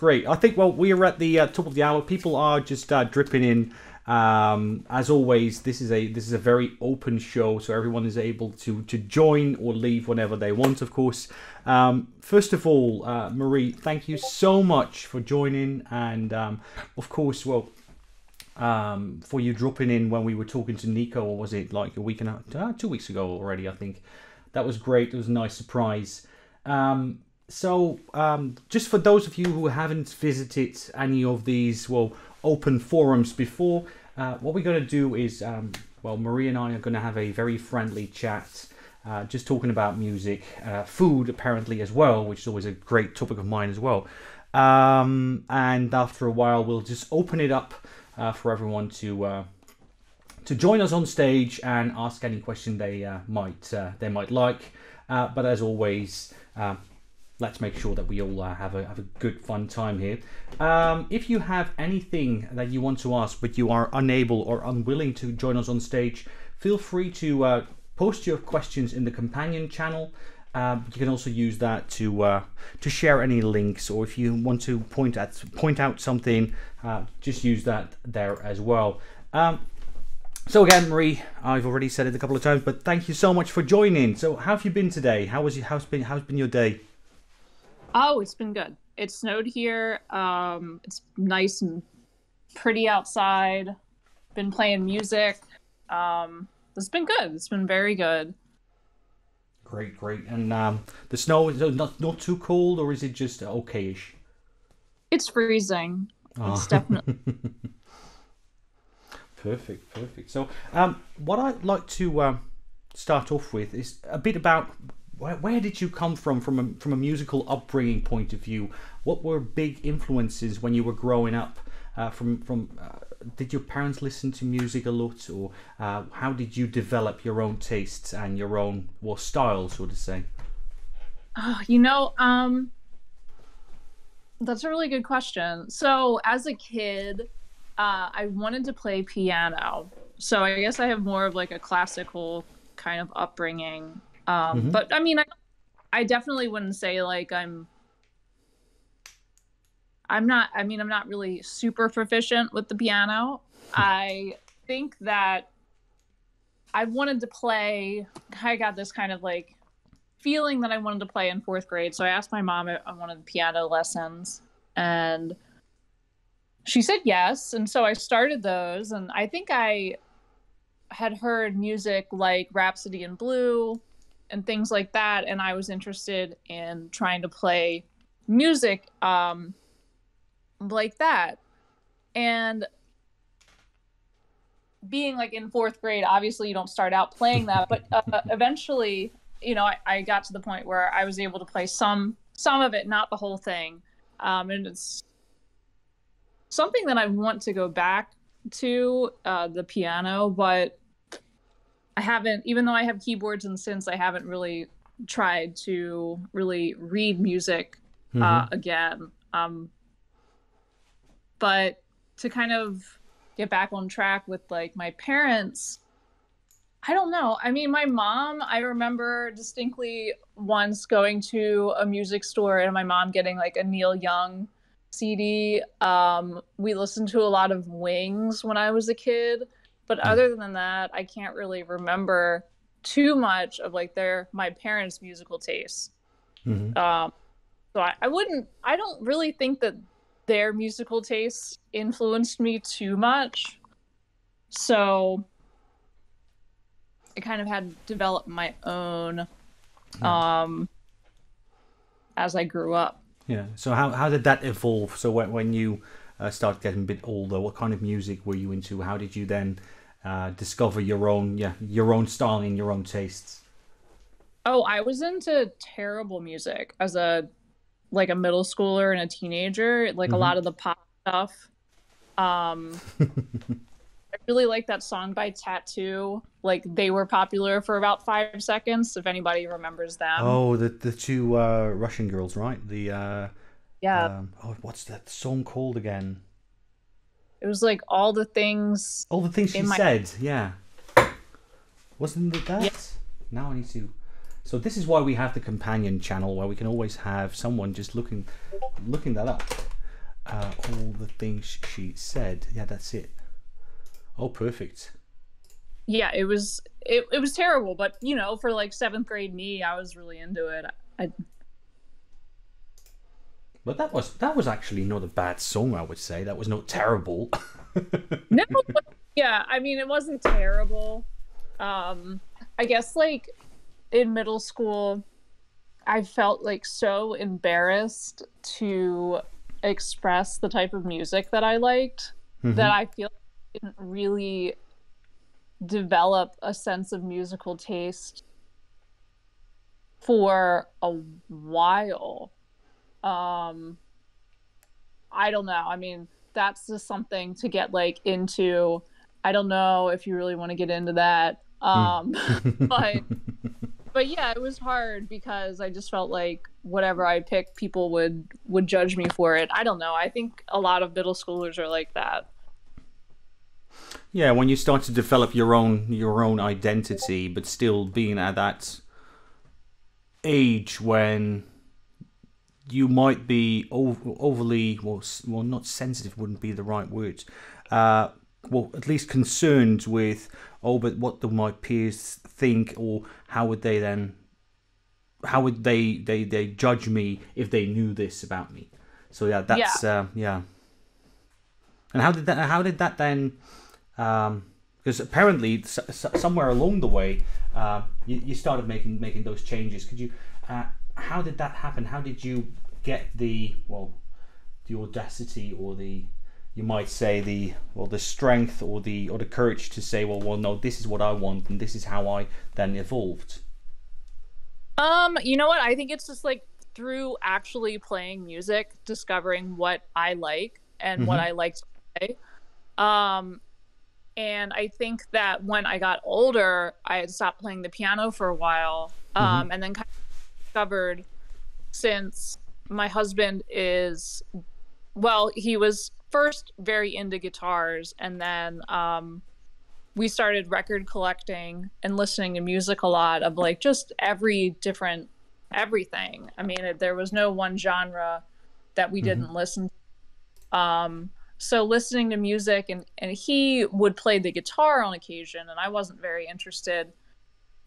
great. I think well we are at the uh, top of the hour. People are just uh, dripping in. Um, as always, this is a this is a very open show, so everyone is able to to join or leave whenever they want. Of course. Um, first of all, uh, Marie, thank you so much for joining, and um, of course, well, um, for you dropping in when we were talking to Nico, or was it like a week and a, uh, two weeks ago already? I think that was great. It was a nice surprise. Um, so, um, just for those of you who haven't visited any of these well open forums before, uh, what we're going to do is, um, well, Marie and I are going to have a very friendly chat. Uh, just talking about music, uh, food apparently as well, which is always a great topic of mine as well. Um, and after a while, we'll just open it up uh, for everyone to uh, to join us on stage and ask any question they uh, might they might like. But as always, let's make sure that we all uh, have a have a good fun time here. Um, if you have anything that you want to ask but you are unable or unwilling to join us on stage, feel free to post your questions in the companion channel. Um, you can also use that to uh, to share any links, or if you want to point at point out something, uh, just use that there as well. Um, so again, Marie, I've already said it a couple of times, but thank you so much for joining. So, how have you been today? How was you, how's been how's been your day? Oh, it's been good. It snowed here. Um, it's nice and pretty outside. Been playing music. Um, it's been good. It's been very good. Great, great. And um, the snow is not not too cold, or is it just okayish? It's freezing. Oh. It's definitely. perfect, perfect. So, um, what I'd like to um, start off with is a bit about where, where did you come from, from a, from a musical upbringing point of view. What were big influences when you were growing up? Uh, from from uh, did your parents listen to music a lot, or uh, how did you develop your own tastes and your own well style, so to say? Oh, you know, um, that's a really good question. So as a kid, uh, I wanted to play piano. So I guess I have more of like a classical kind of upbringing. Um, mm-hmm. But I mean, I, I definitely wouldn't say like I'm I'm not, I mean, I'm not really super proficient with the piano. I think that I wanted to play, I got this kind of like feeling that I wanted to play in fourth grade. So I asked my mom if I wanted piano lessons and she said yes. And so I started those. And I think I had heard music like Rhapsody in Blue and things like that. And I was interested in trying to play music. Um, like that. And being like in fourth grade, obviously you don't start out playing that, but uh, eventually, you know, I, I, got to the point where I was able to play some some of it, not the whole thing. Um, and it's something that I want to go back to uh, the piano, but I haven't. Even though I have keyboards and synths, I haven't really tried to really read music uh, mm-hmm. again. Um, but to kind of get back on track with like my parents I don't know. I mean, my mom, I remember distinctly once going to a music store and my mom getting like a Neil Young CD. Um, we listened to a lot of Wings when I was a kid, but hmm. other than that, I can't really remember too much of like their my parents' musical tastes. Mm-hmm. Um, so I, I wouldn't. I don't really think that their musical tastes influenced me too much. So I kind of had to develop my own yeah. um as I grew up. Yeah. So how how did that evolve? So when when you uh, started getting a bit older, what kind of music were you into? How did you then uh, discover your own yeah your own style and your own tastes? Oh, I was into terrible music as a like a middle schooler and a teenager, like mm-hmm. a lot of the pop stuff. Um, I really like that song by Tattoo. Like they were popular for about five seconds. If anybody remembers them. Oh, the the two uh, Russian girls, right? The uh, yeah. Um, oh, what's that song called again? It was like all the things. All the things she my... said. Yeah. Wasn't it that? Now I need to so this is why we have the companion channel where we can always have someone just looking looking that up. Uh, all the things she said. Yeah, that's it. Oh, perfect. Yeah, it was it, it was terrible, but you know, for like seventh grade me, I was really into it. I But that was that was actually not a bad song. I would say that was not terrible. no, yeah, I mean, it wasn't terrible. Um, I guess like in middle school, I felt like so embarrassed to express the type of music that I liked that I feel like I didn't really develop a sense of musical taste for a while. Um, I don't know. I mean, that's just something to get like into. I don't know if you really want to get into that. Um, but but yeah, it was hard because I just felt like whatever I picked, people would would judge me for it. I don't know. I think a lot of middle schoolers are like that. Yeah, when you start to develop your own your own identity, but still being at that age when you might be over, overly well, well, not sensitive wouldn't be the right words. Uh, well, at least concerned with oh, but what do my peers think, or how would they then, how would they they they judge me if they knew this about me? So yeah, that's yeah. Uh, yeah. And how did that? How did that then? Um, because apparently somewhere along the way, uh, you, you started making making those changes. Could you? Uh, how did that happen? How did you get the well, the audacity or the you might say the well the strength or the or the courage to say well well no this is what I want and this is how I then evolved. Um, you know what? I think it's just like through actually playing music, discovering what I like and what I like to play. Um, and I think that when I got older, I had stopped playing the piano for a while, um, and then kind of discovered since my husband is, well, he was first very into guitars, and then um, we started record collecting and listening to music a lot of like just every different everything. I mean, it, there was no one genre that we didn't listen. To. Um, so listening to music and and he would play the guitar on occasion, and I wasn't very interested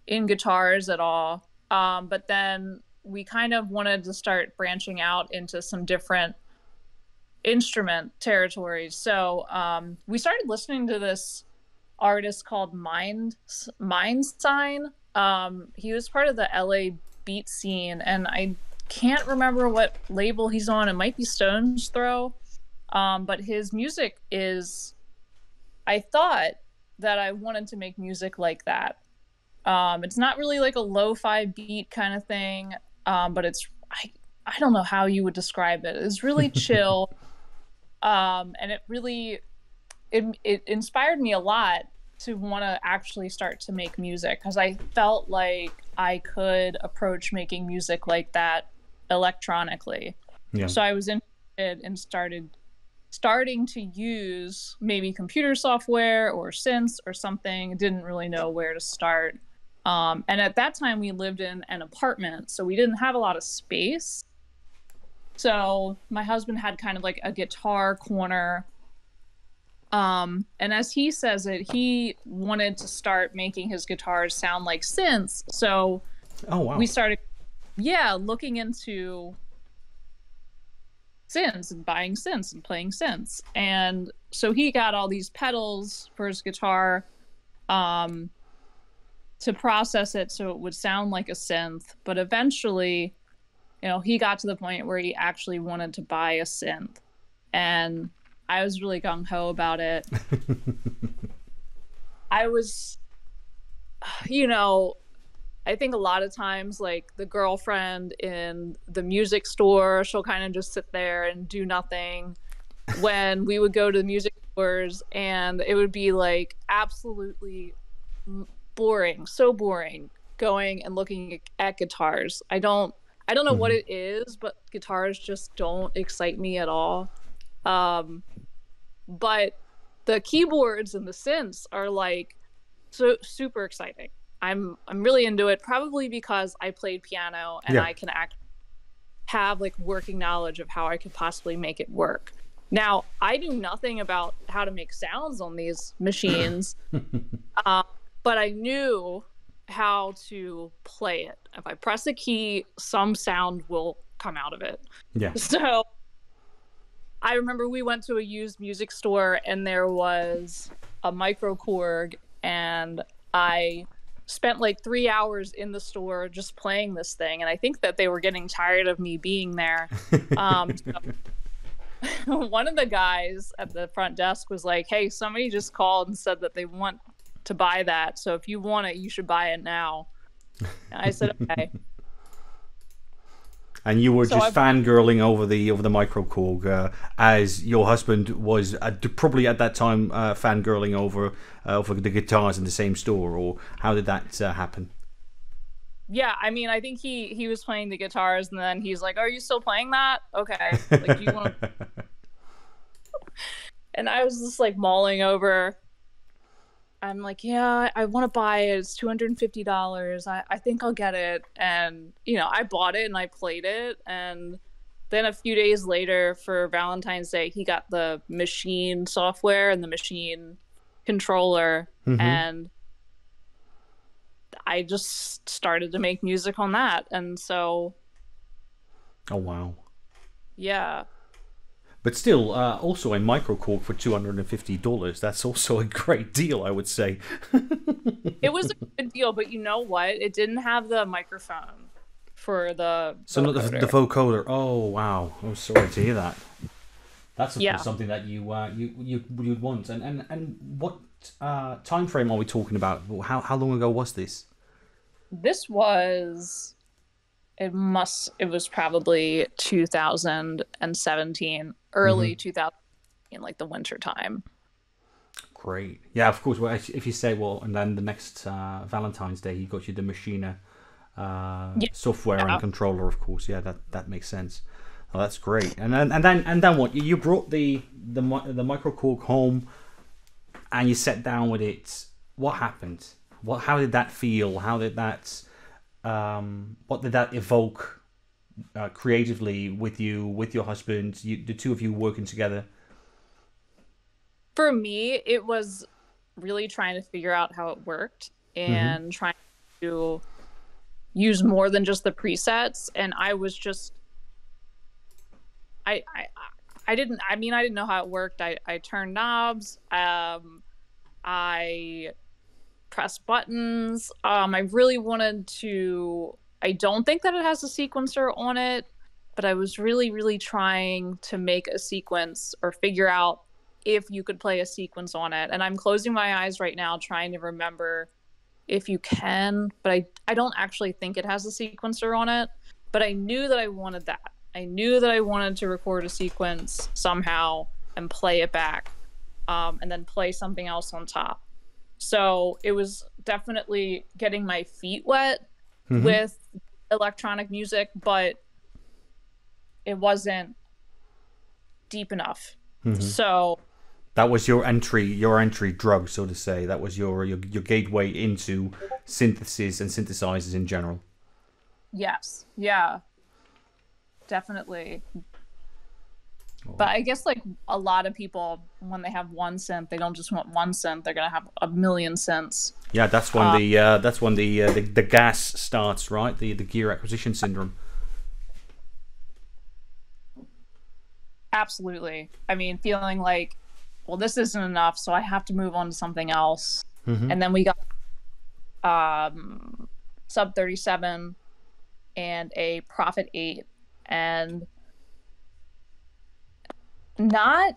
in guitars at all. Um, but then we kind of wanted to start branching out into some different instrument territories. So um, we started listening to this artist called Mind Mndsgn. Um, he was part of the LA beat scene, and I can't remember what label he's on. It might be Stones Throw, um, but his music is. I thought that I wanted to make music like that. Um, it's not really like a lo-fi beat kind of thing, um, but it's I I don't know how you would describe it. It's really chill, um, and it really it, it inspired me a lot to want to actually start to make music because I felt like I could approach making music like that electronically. Yeah. So I was interested and started starting to use maybe computer software or synths or something. Didn't really know where to start. Um, and at that time, we lived in an apartment, so we didn't have a lot of space. So my husband had kind of like a guitar corner um, and as he says it, he wanted to start making his guitars sound like synths. So Oh wow. we started, yeah, looking into synths and buying synths and playing synths. And so he got all these pedals for his guitar um, to process it so it would sound like a synth. But eventually, you know, he got to the point where he actually wanted to buy a synth. And I was really gung ho about it. I was, you know, I think a lot of times, like the girlfriend in the music store, she'll kind of just sit there and do nothing. When we would go to the music stores, and it would be like absolutely boring, so boring, going and looking at guitars. I don't, I don't know what it is, but guitars just don't excite me at all. Um, but the keyboards and the synths are like so super exciting. I'm I'm really into it probably because I played piano and Yeah. I can act have like working knowledge of how I could possibly make it work. Now, I knew nothing about how to make sounds on these machines, uh, but I knew how to play it. If I press a key, some sound will come out of it. Yeah. So I remember we went to a used music store and there was a micro Korg, and I spent like three hours in the store just playing this thing. And I think that they were getting tired of me being there. Um, so one of the guys at the front desk was like, "Hey, somebody just called and said that they want to buy that. So if you want it, you should buy it now." And I said, "Okay." and you were So just fangirling over the over the micro Korg, uh, as your husband was uh, probably at that time uh, fangirling over uh, over the guitars in the same store, or how did that uh, happen? Yeah, I mean, I think he he was playing the guitars, and then he's like, "Are you still playing that? Okay, like do you want?" and I was just like mulling over. I'm like, yeah, I want to buy it. It's two hundred and fifty dollars. I I think I'll get it, and you know, I bought it and I played it, and then a few days later for Valentine's Day, he got the Maschine software and the Maschine controller, Mhm. and I just started to make music on that. And so, Oh wow! yeah, But still, uh, also a micro Korg for two hundred and fifty dollars. That's also a great deal, I would say. it was a good deal. But you know what? It didn't have the microphone for the. So not the, vocoder. the vocoder. Oh wow! I'm sorry to hear that. That's Yeah. something that you uh, you you you'd want. And and and what uh, time frame are we talking about? How how long ago was this? This was. It must. It was probably 2017, early 2000, in like the winter time. Great. Yeah, of course. Well, if you say well, and then the next uh, Valentine's Day, he got you the Maschine uh, Yeah. software Yeah. and controller. Of course, yeah, that that makes sense. Oh, that's great. And then and then and then what? You- brought the the the micro Korg home, and you sat down with it. What happened? What? How did that feel? How did that? Um, what did that evoke uh, creatively with you, with your husband, you, the two of you working together? for me it was really trying to figure out how it worked and trying to use more than just the presets. And i was just i i i didn't i mean i didn't know how it worked. I i turned knobs. Um i pressed buttons. Um i really wanted to i don't think that it has a sequencer on it but i was really really trying to make a sequence or figure out if you could play a sequence on it. And I'm closing my eyes right now trying to remember if you can, but I I don't actually think it has a sequencer on it, but I knew that I wanted that. I knew that I wanted to record a sequence somehow and play it back. Um, and then play something else on top. So it was definitely getting my feet wet Mhm. with electronic music, but it wasn't deep enough. Mhm. So That was your entry, your entry drug, so to say. That was your your, your gateway into synthesis and synthesizers in general. Yes. Yeah. Definitely. But I guess like a lot of people when they have one synth, they don't just want one synth. they're going to have a million synths. Yeah, that's when Uh, the uh, that's when the, uh, the the gas starts, right? The the gear acquisition syndrome. Absolutely. I mean, feeling like well, this isn't enough, so I have to move on to something else. Mhm. And then we got um sub 37 and a Prophet 8 and not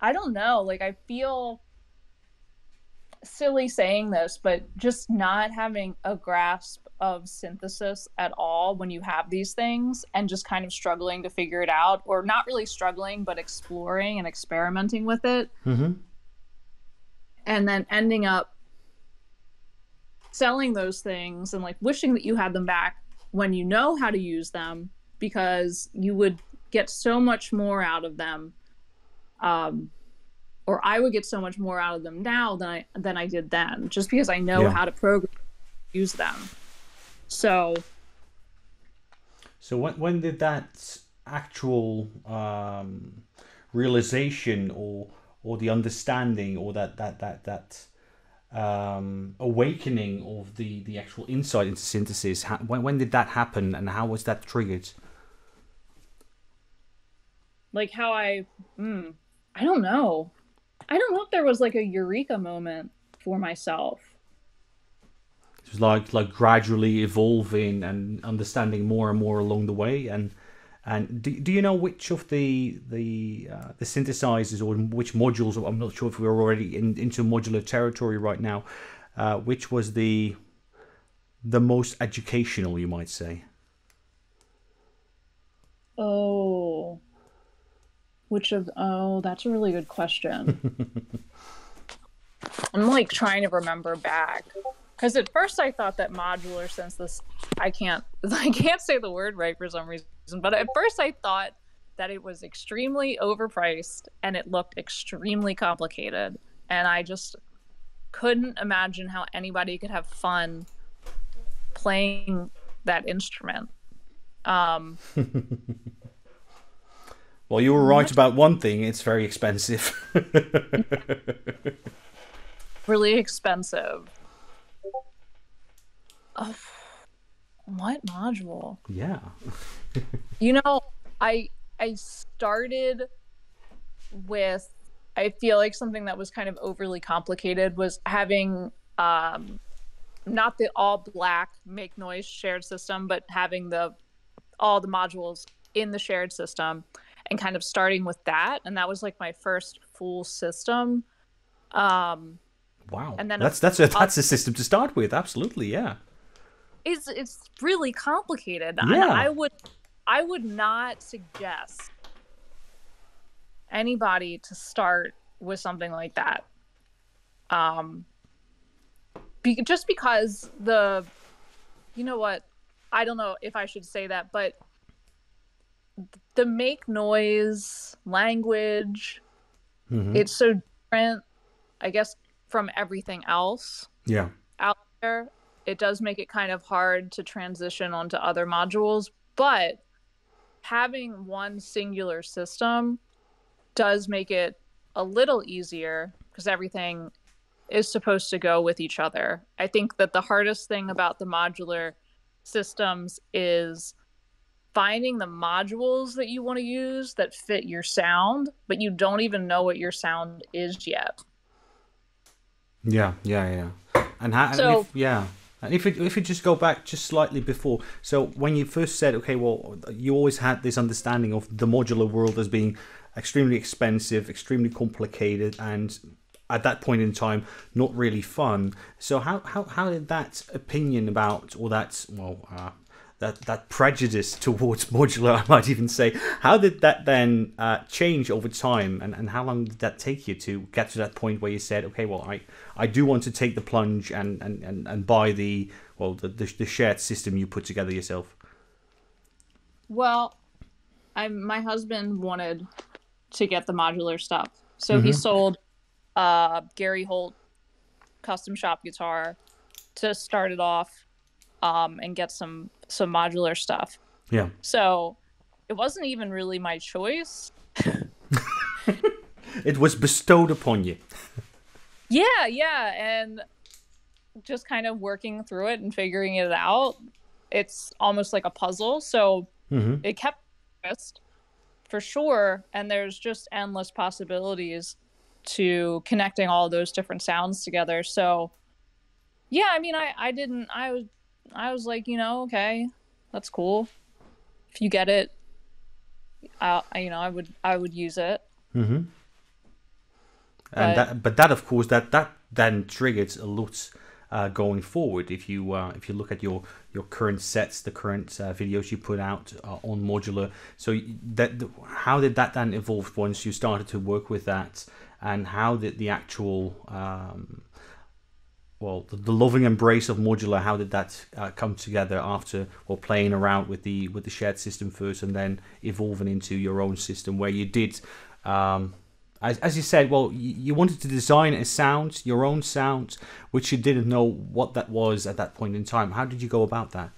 I don't know, like I feel silly saying this, but just not having a grasp of synthesis at all when you have these things and just kind of struggling to figure it out or not really struggling but exploring and experimenting with it Mm-hmm. and then ending up selling those things and like wishing that you had them back when you know how to use them because you would get so much more out of them um or I would get so much more out of them now than I than I did then just because I know Yeah. how to program use them so So when when did that actual um, realization or or the understanding or that that that that um, awakening of the the actual insight into synthesis? When when did that happen, and how was that triggered? Like how I, mm, I don't know. I don't know if there was like a eureka moment for myself. It was like like gradually evolving and understanding more and more along the way. And and do, do you know which of the the uh, the synthesizers or which modules? I'm not sure if we're already in, into modular territory right now. Uh, which was the the most educational, you might say? Oh, which of? Oh, that's a really good question. I'm like trying to remember back because at first I thought that modular since this I can't I can't say the word right for some reason, but at first I thought that it was extremely overpriced and it looked extremely complicated and I just couldn't imagine how anybody could have fun playing that instrument. Um Well, you were right about one thing, it's very expensive. really expensive. Oh, what module? Yeah. you know, I I started with I feel like something that was kind of overly complicated was having um not the all black make noise shared system, but having the all the modules in the shared system and kind of starting with that and that was like my first full system um Wow. And then that's that's a that's a system to start with. Absolutely, yeah. It's it's really complicated. Yeah. I, I would I would not suggest anybody to start with something like that. Um be, just because the you know what? I don't know if I should say that, but the make noise language mm-hmm. it's so different I guess from everything else yeah. out there. It does make it kind of hard to transition onto other modules but having one singular system does make it a little easier because everything is supposed to go with each other. I think that the hardest thing about the modular systems is finding the modules that you want to use that fit your sound but you don't even know what your sound is yet yeah, yeah, yeah. And how? So, and if, yeah. And if it, if you just go back just slightly before, so when you first said, okay, well, you always had this understanding of the modular world as being extremely expensive, extremely complicated, and at that point in time, not really fun. So how how how did that opinion about or that well uh, that that prejudice towards modular, I might even say. How did that then uh, change over time, and, and how long did that take you to get to that point where you said, okay, well, I, I do want to take the plunge and, and, and, and buy the well the, the, the shared system you put together yourself? Well, I my husband wanted to get the modular stuff, so mm-hmm. he sold uh, Gary Holt custom shop guitar to start it off um, and get some some modular stuff. Yeah. So it wasn't even really my choice. it was bestowed upon you. yeah, yeah, and just kind of working through it and figuring it out. It's almost like a puzzle. So mm-hmm. it kept for sure, and there's just endless possibilities to connecting all those different sounds together. So yeah, I mean, I I didn't I was I was like, you know, okay, that's cool. If you get it, I, you know, I would, I would use it. Mm-hmm. But, and that, but that, of course, that that then triggers a lot uh, going forward. If you uh, if you look at your your current sets, the current uh, videos you put out uh, on modular, so that how did that then evolve once you started to work with that, and how did the actual um, well the, the, loving embrace of modular how did that uh, come together after well playing around with the with the shared system first and then evolving into your own system where you did um, as, as you said well you, you wanted to design a sound your own sound which you didn't know what that was at that point in time how did you go about that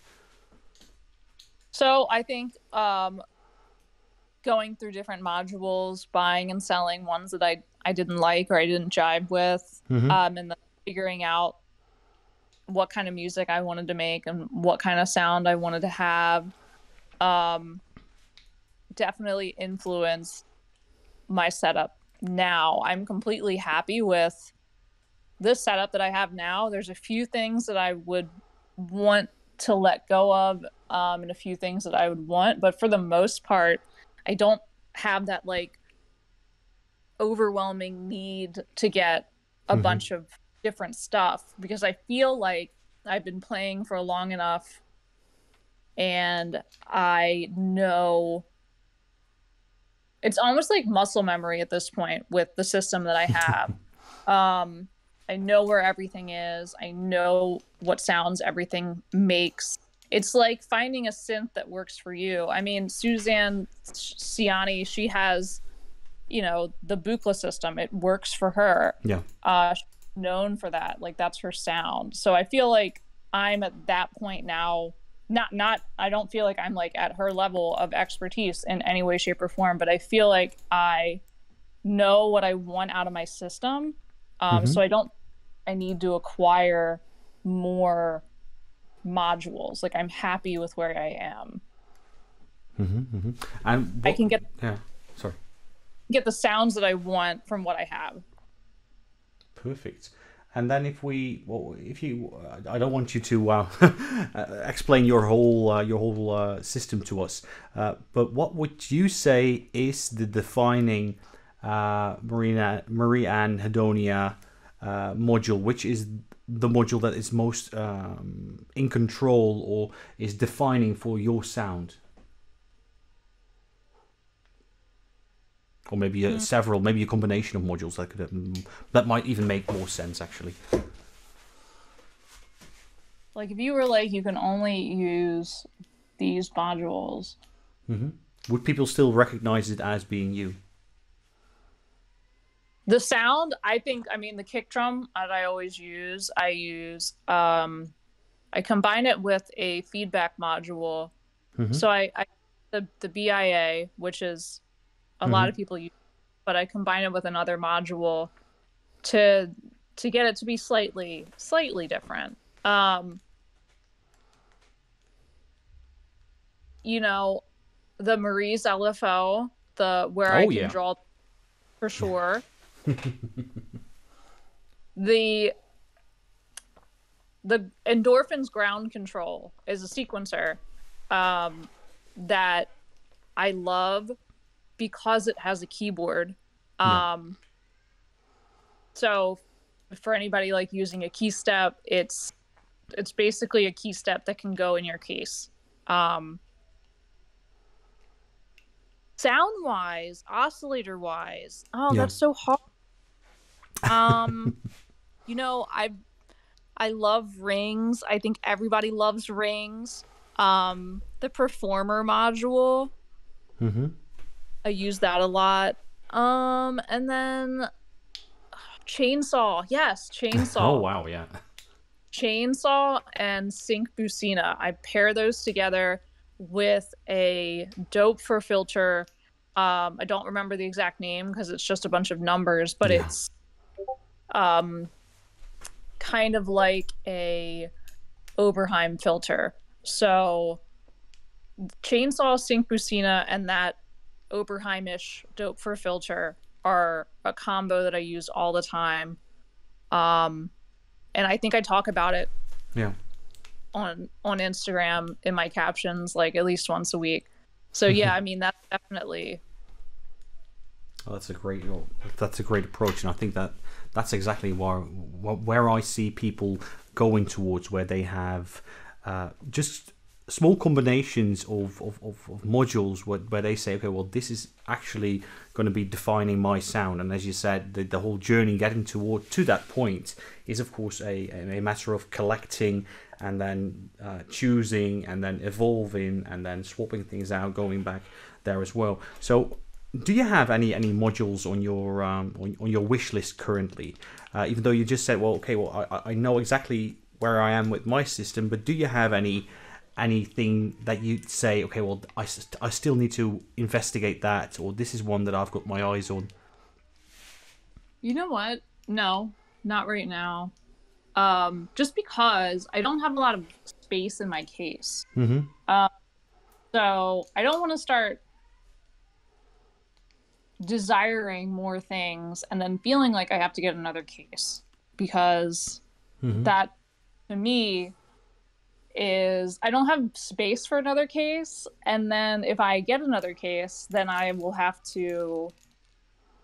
so i think um, going through different modules, buying and selling ones that I I didn't like or I didn't jive with, Mhm. um, and then figuring out what kind of music I wanted to make and what kind of sound I wanted to have. Um, definitely influenced my setup now. I'm completely happy with this setup that I have now. There's a few things that I would want to let go of, um, and a few things that I would want, but for the most part, I don't have that like overwhelming need to get a Mhm. bunch of different stuff because I feel like I've been playing for long enough and I know it's almost like muscle memory at this point with the system that I have. um, I know where everything is. I know what sounds everything makes. It's like finding a synth that works for you. I mean, Suzanne Ciani, she has, you know, the Buchla system. It works for her. Yeah. Uh, known for that. Like that's her sound. So I feel like I'm at that point now. Not, not. I don't feel like I'm like at her level of expertise in any way, shape, or form. But I feel like I know what I want out of my system. Um, Mhm. So I don't. I need to acquire more modules. Like I'm happy with where I am. hmm hmm And I can get yeah. Sorry. get the sounds that I want from what I have. Perfect. And then if we, well, if you, I don't want you to uh, uh, explain your whole uh, your whole uh, system to us, uh, but what would you say is the defining uh, Marina Marie Ann Hedonia module? Which is the module that is most um, in control or is defining for your sound? Or maybe uh, several, maybe a combination of modules that could um, that might even make more sense actually. Like if you were like you can only use these modules. hmm Would people still recognize it as being you? The sound, I think I mean the kick drum that I always use, I use um I combine it with a feedback module. Mhm. So I, I the the BIA, which is a lot of people use, but I combine it with another module to to get it to be slightly slightly different. Um, you know, the Marie's LFO, the where I Oh, can yeah. draw for sure. the the endorphins ground control is a sequencer um, that I love because it has a keyboard. Yeah. Um, so for anybody like using a KeyStep, it's it's basically a KeyStep that can go in your case. Um, sound wise, oscillator wise, oh, Yeah. that's so hard. Um, you know, I I love rings. I think everybody loves rings. Um, the performer module, Mm-hmm. I use that a lot. Um, and then chainsaw. Yes, chainsaw. Oh wow, yeah. Chainsaw and Sync Busina. I pair those together with a Doepfer filter. Um, I don't remember the exact name because it's just a bunch of numbers, but Yeah. it's um kind of like a Oberheim filter. So chainsaw sync busina and that Oberheimish Doepfer filter are a combo that I use all the time. Um and I think I talk about it Yeah. on on Instagram in my captions like at least once a week. So yeah, I mean that's definitely Oh, that's a great. That's a great approach, and I think that that's exactly where where I see people going towards, where they have uh, just small combinations of, of, of, of modules where, where they say, okay, well, this is actually going to be defining my sound. And as you said, the, the whole journey getting toward to that point is, of course, a, a matter of collecting and then uh, choosing and then evolving and then swapping things out, going back there as well. So, do you have any any modules on your um, on, on your wish list currently? Uh, even though you just said, well, okay, well, I, I know exactly where I am with my system, but do you have any anything that you say, okay, well, I, I still need to investigate that, or this is one that I've got my eyes on? You know what? No, not right now. Um, just because I don't have a lot of space in my case. Mm-hmm. Um, so I don't want to start desiring more things and then feeling like I have to get another case because Mhm. that to me is I don't have space for another case and then if I get another case then I will have to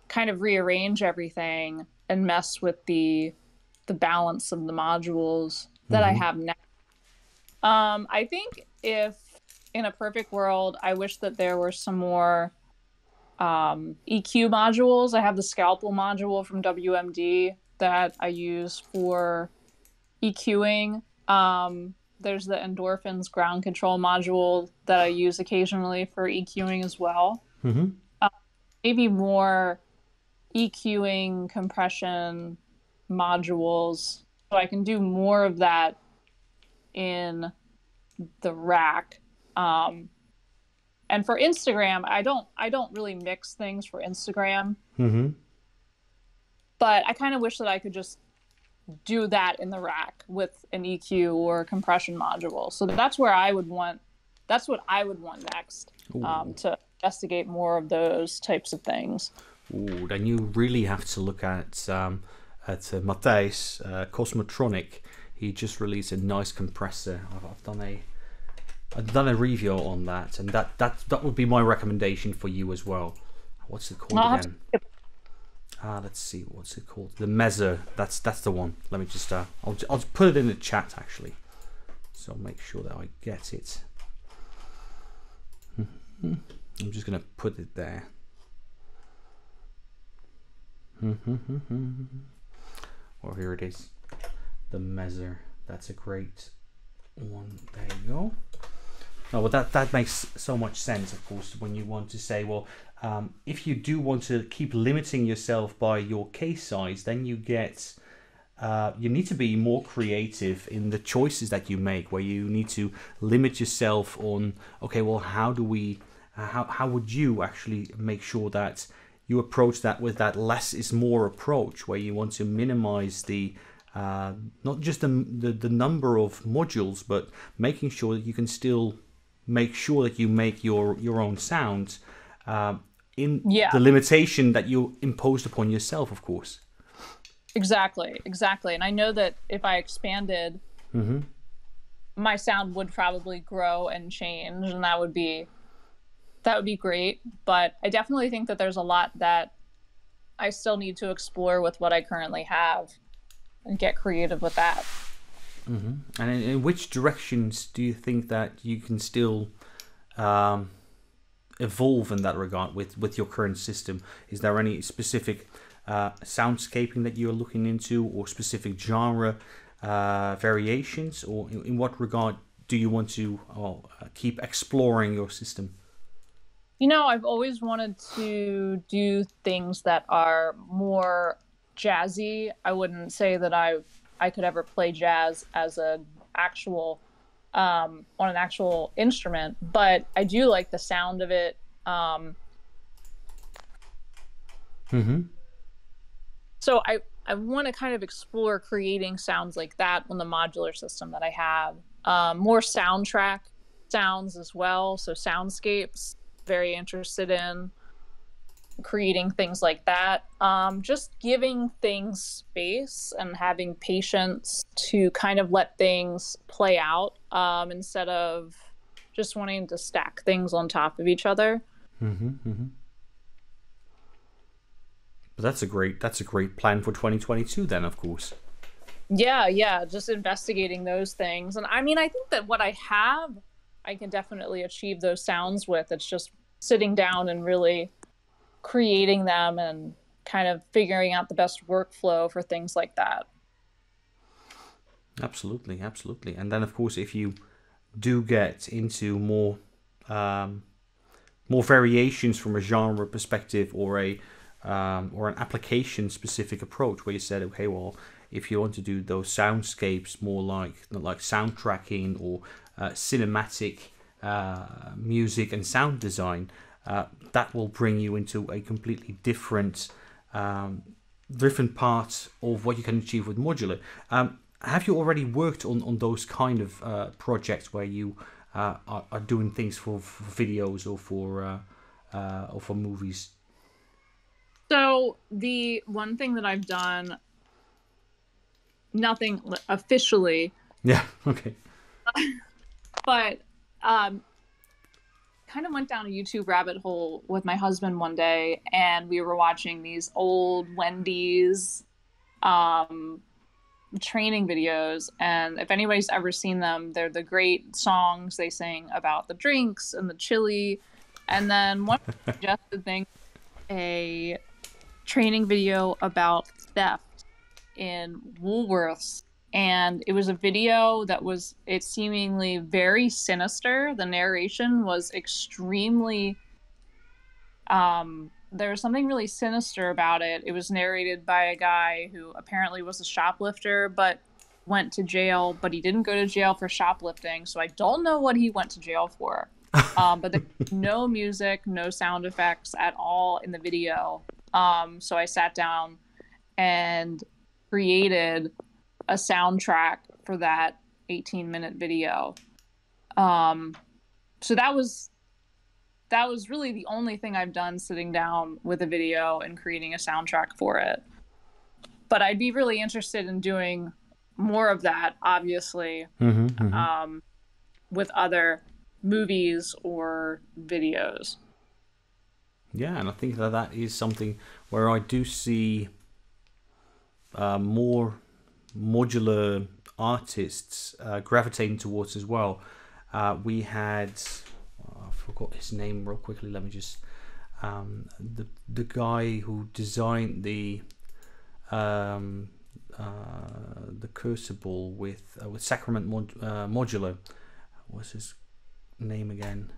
kind of rearrange everything and mess with the the balance of the modules that I Mhm. have now. Um I think if in a perfect world I wish that there were some more um, EQ modules. I have the scalpel module from WMD that I use for EQing. Um, there's the endorphins ground control module that I use occasionally for EQing as well. Mm-hmm. Maybe more EQing compression modules so I can do more of that in the rack. Um, and for Instagram, I don't I don't really mix things for Instagram, Mm-hmm. but I kind of wish that I could just do that in the rack with an EQ or a compression module. So that's where I would want that's what I would want next um, to investigate more of those types of things. Ooh, then you really have to look at um, at uh, Matthijs uh, Cosmotronic. He just released a nice compressor. I've, I've done a I've done a review on that, and that that that would be my recommendation for you as well. What's it called again? Ah, let's see. What's it called? The Mezzo. That's that's the one. Let me just uh, I'll I'll just put it in the chat actually, so I'll make sure that I get it. I'm just gonna put it there. Well, here it is. The Mezzer. That's a great one. There you go. No, well, that, that makes so much sense, of course, when you want to say, well, um, if you do want to keep limiting yourself by your case size, then you get, uh, you need to be more creative in the choices that you make, where you need to limit yourself on, okay, well, how do we, uh, how, how would you actually make sure that you approach that with that less is more approach, where you want to minimize the uh, not just the, the the number of modules, but making sure that you can still make sure that you make your your own sounds um, in Yeah. the limitation that you imposed upon yourself, of course. Exactly, exactly. And I know that if I expanded, hmm my sound would probably grow and change, and that would be that would be great. But I definitely think that there's a lot that I still need to explore with what I currently have and get creative with that. And in, in which directions do you think that you can still um, evolve in that regard with, with your current system? Is there any specific uh, soundscaping that you're looking into, or specific genre uh, variations, or in, in what regard do you want to oh, keep exploring your system? You know, I've always wanted to do things that are more jazzy. I wouldn't say that I I could ever play jazz as a actual um, on an actual instrument, but I do like the sound of it. Um, Mm-hmm. so I I want to kind of explore creating sounds like that on the modular system that I have. Um, more soundtrack sounds as well, so soundscapes. Very interested in creating things like that. Um, just giving things space and having patience to kind of let things play out um, instead of just wanting to stack things on top of each other. Mm-hmm, mm-hmm. But that's a great that's a great plan for 2022 then, of course. Yeah, yeah, just investigating those things. And I mean, I think that what I have, I can definitely achieve those sounds with. It's just sitting down and really creating them and kind of figuring out the best workflow for things like that. Absolutely, absolutely. And then, of course, if you do get into more um, more variations from a genre perspective or a um, or an application specific approach, where you said, okay, well, if you want to do those soundscapes more like like soundtracking or uh, cinematic uh, music and sound design, uh, that will bring you into a completely different um, different part of what you can achieve with modular. Um, have you already worked on, on those kind of uh, projects where you uh, are, are, doing things for, for videos or for uh, uh, or for movies? So the one thing that I've done, nothing officially. Yeah. Okay. but um, kind of went down a YouTube rabbit hole with my husband one day, and we were watching these old Wendy's um, training videos. And if anybody's ever seen them, they're the great songs they sing about the drinks and the chili. And then one suggested thing, a training video about theft in Woolworths and it was a video that was it seemingly very sinister. The narration was extremely um there was something really sinister about it. It was narrated by a guy who apparently was a shoplifter but went to jail but he didn't go to jail for shoplifting. So i don't know what he went to jail for. Um, but there's no music no sound effects at all in the video. Um, so i sat down and created a soundtrack for that 18 minute video. Um, so that was that was really the only thing I've done sitting down with a video and creating a soundtrack for it. But I'd be really interested in doing more of that, obviously, mm-hmm, mm-hmm. Um, with other movies or videos. Yeah, and I think that that is something where I do see uh, more modular artists uh, gravitating towards as well. Uh, we had oh, I forgot his name real quickly. Let me just um, the the guy who designed the um, uh, the Crucible with uh, with Sacrament mod, uh, Modular. What's his name again?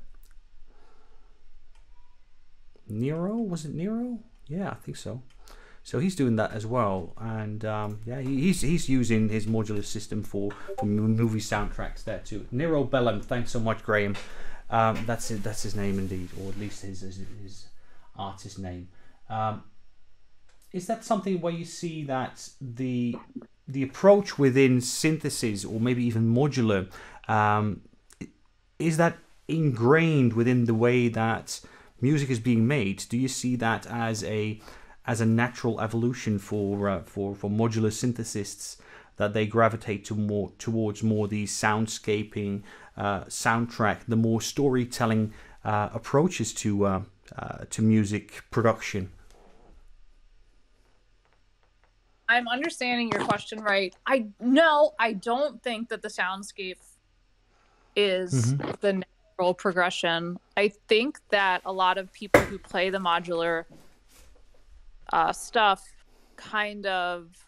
Nero was it Nero? Yeah, I think so. So he's doing that as well, and um, yeah, he's he's using his modular system for, for movie soundtracks there too. Nero Bellum, thanks so much, Graham. Um, that's it, that's his name indeed, or at least his his, his artist name. Um, is that something where you see that the the approach within synthesis or maybe even modular um, is that ingrained within the way that music is being made? Do you see that as a as a natural evolution for uh, for for modular synthesists that they gravitate to more towards more the soundscaping uh, soundtrack, the more storytelling uh, approaches to uh, uh, to music production. I'm understanding your question right. I no, I don't think that the soundscape is mm-hmm. the natural progression. I think that a lot of people who play the modular uh, stuff kind of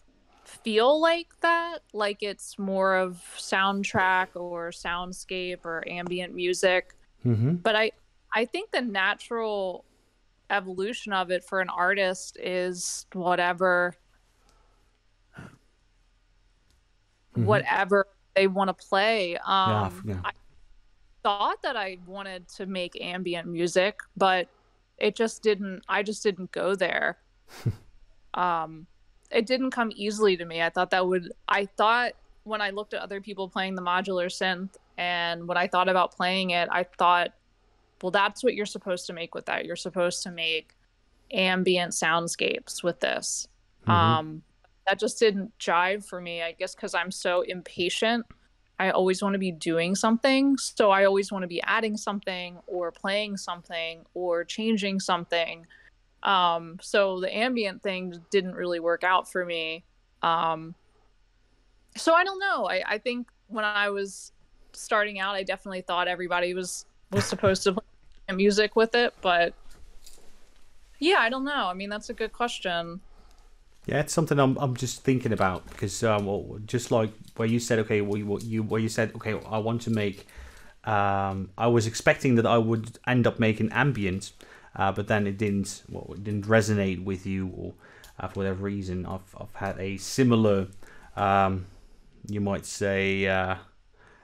feel like that like it's more of soundtrack or soundscape or ambient music mm-hmm. but i i think the natural evolution of it for an artist is whatever mm-hmm. whatever they want to play um yeah, yeah. i thought that i wanted to make ambient music but it just didn't i just didn't go there um, it didn't come easily to me. I thought that would. I thought when I looked at other people playing the modular synth and when I thought about playing it, I thought, well, that's what you're supposed to make with that. You're supposed to make ambient soundscapes with this. Mm-hmm. Um, that just didn't jive for me. I guess because I'm so impatient. I always want to be doing something. So I always want to be adding something or playing something or changing something. Um, so the ambient thing didn't really work out for me. Um, so I don't know. I, I think when I was starting out, I definitely thought everybody was was supposed to play music with it, but yeah, I don't know. I mean, that's a good question. Yeah, it's something I'm, I'm just thinking about because um, well, just like where you said, okay, well, you, you where you said, okay, I want to make. Um, I was expecting that I would end up making ambient, uh, but then it didn't well, it didn't resonate with you or uh, for whatever reason I've, I've had a similar um, you might say uh,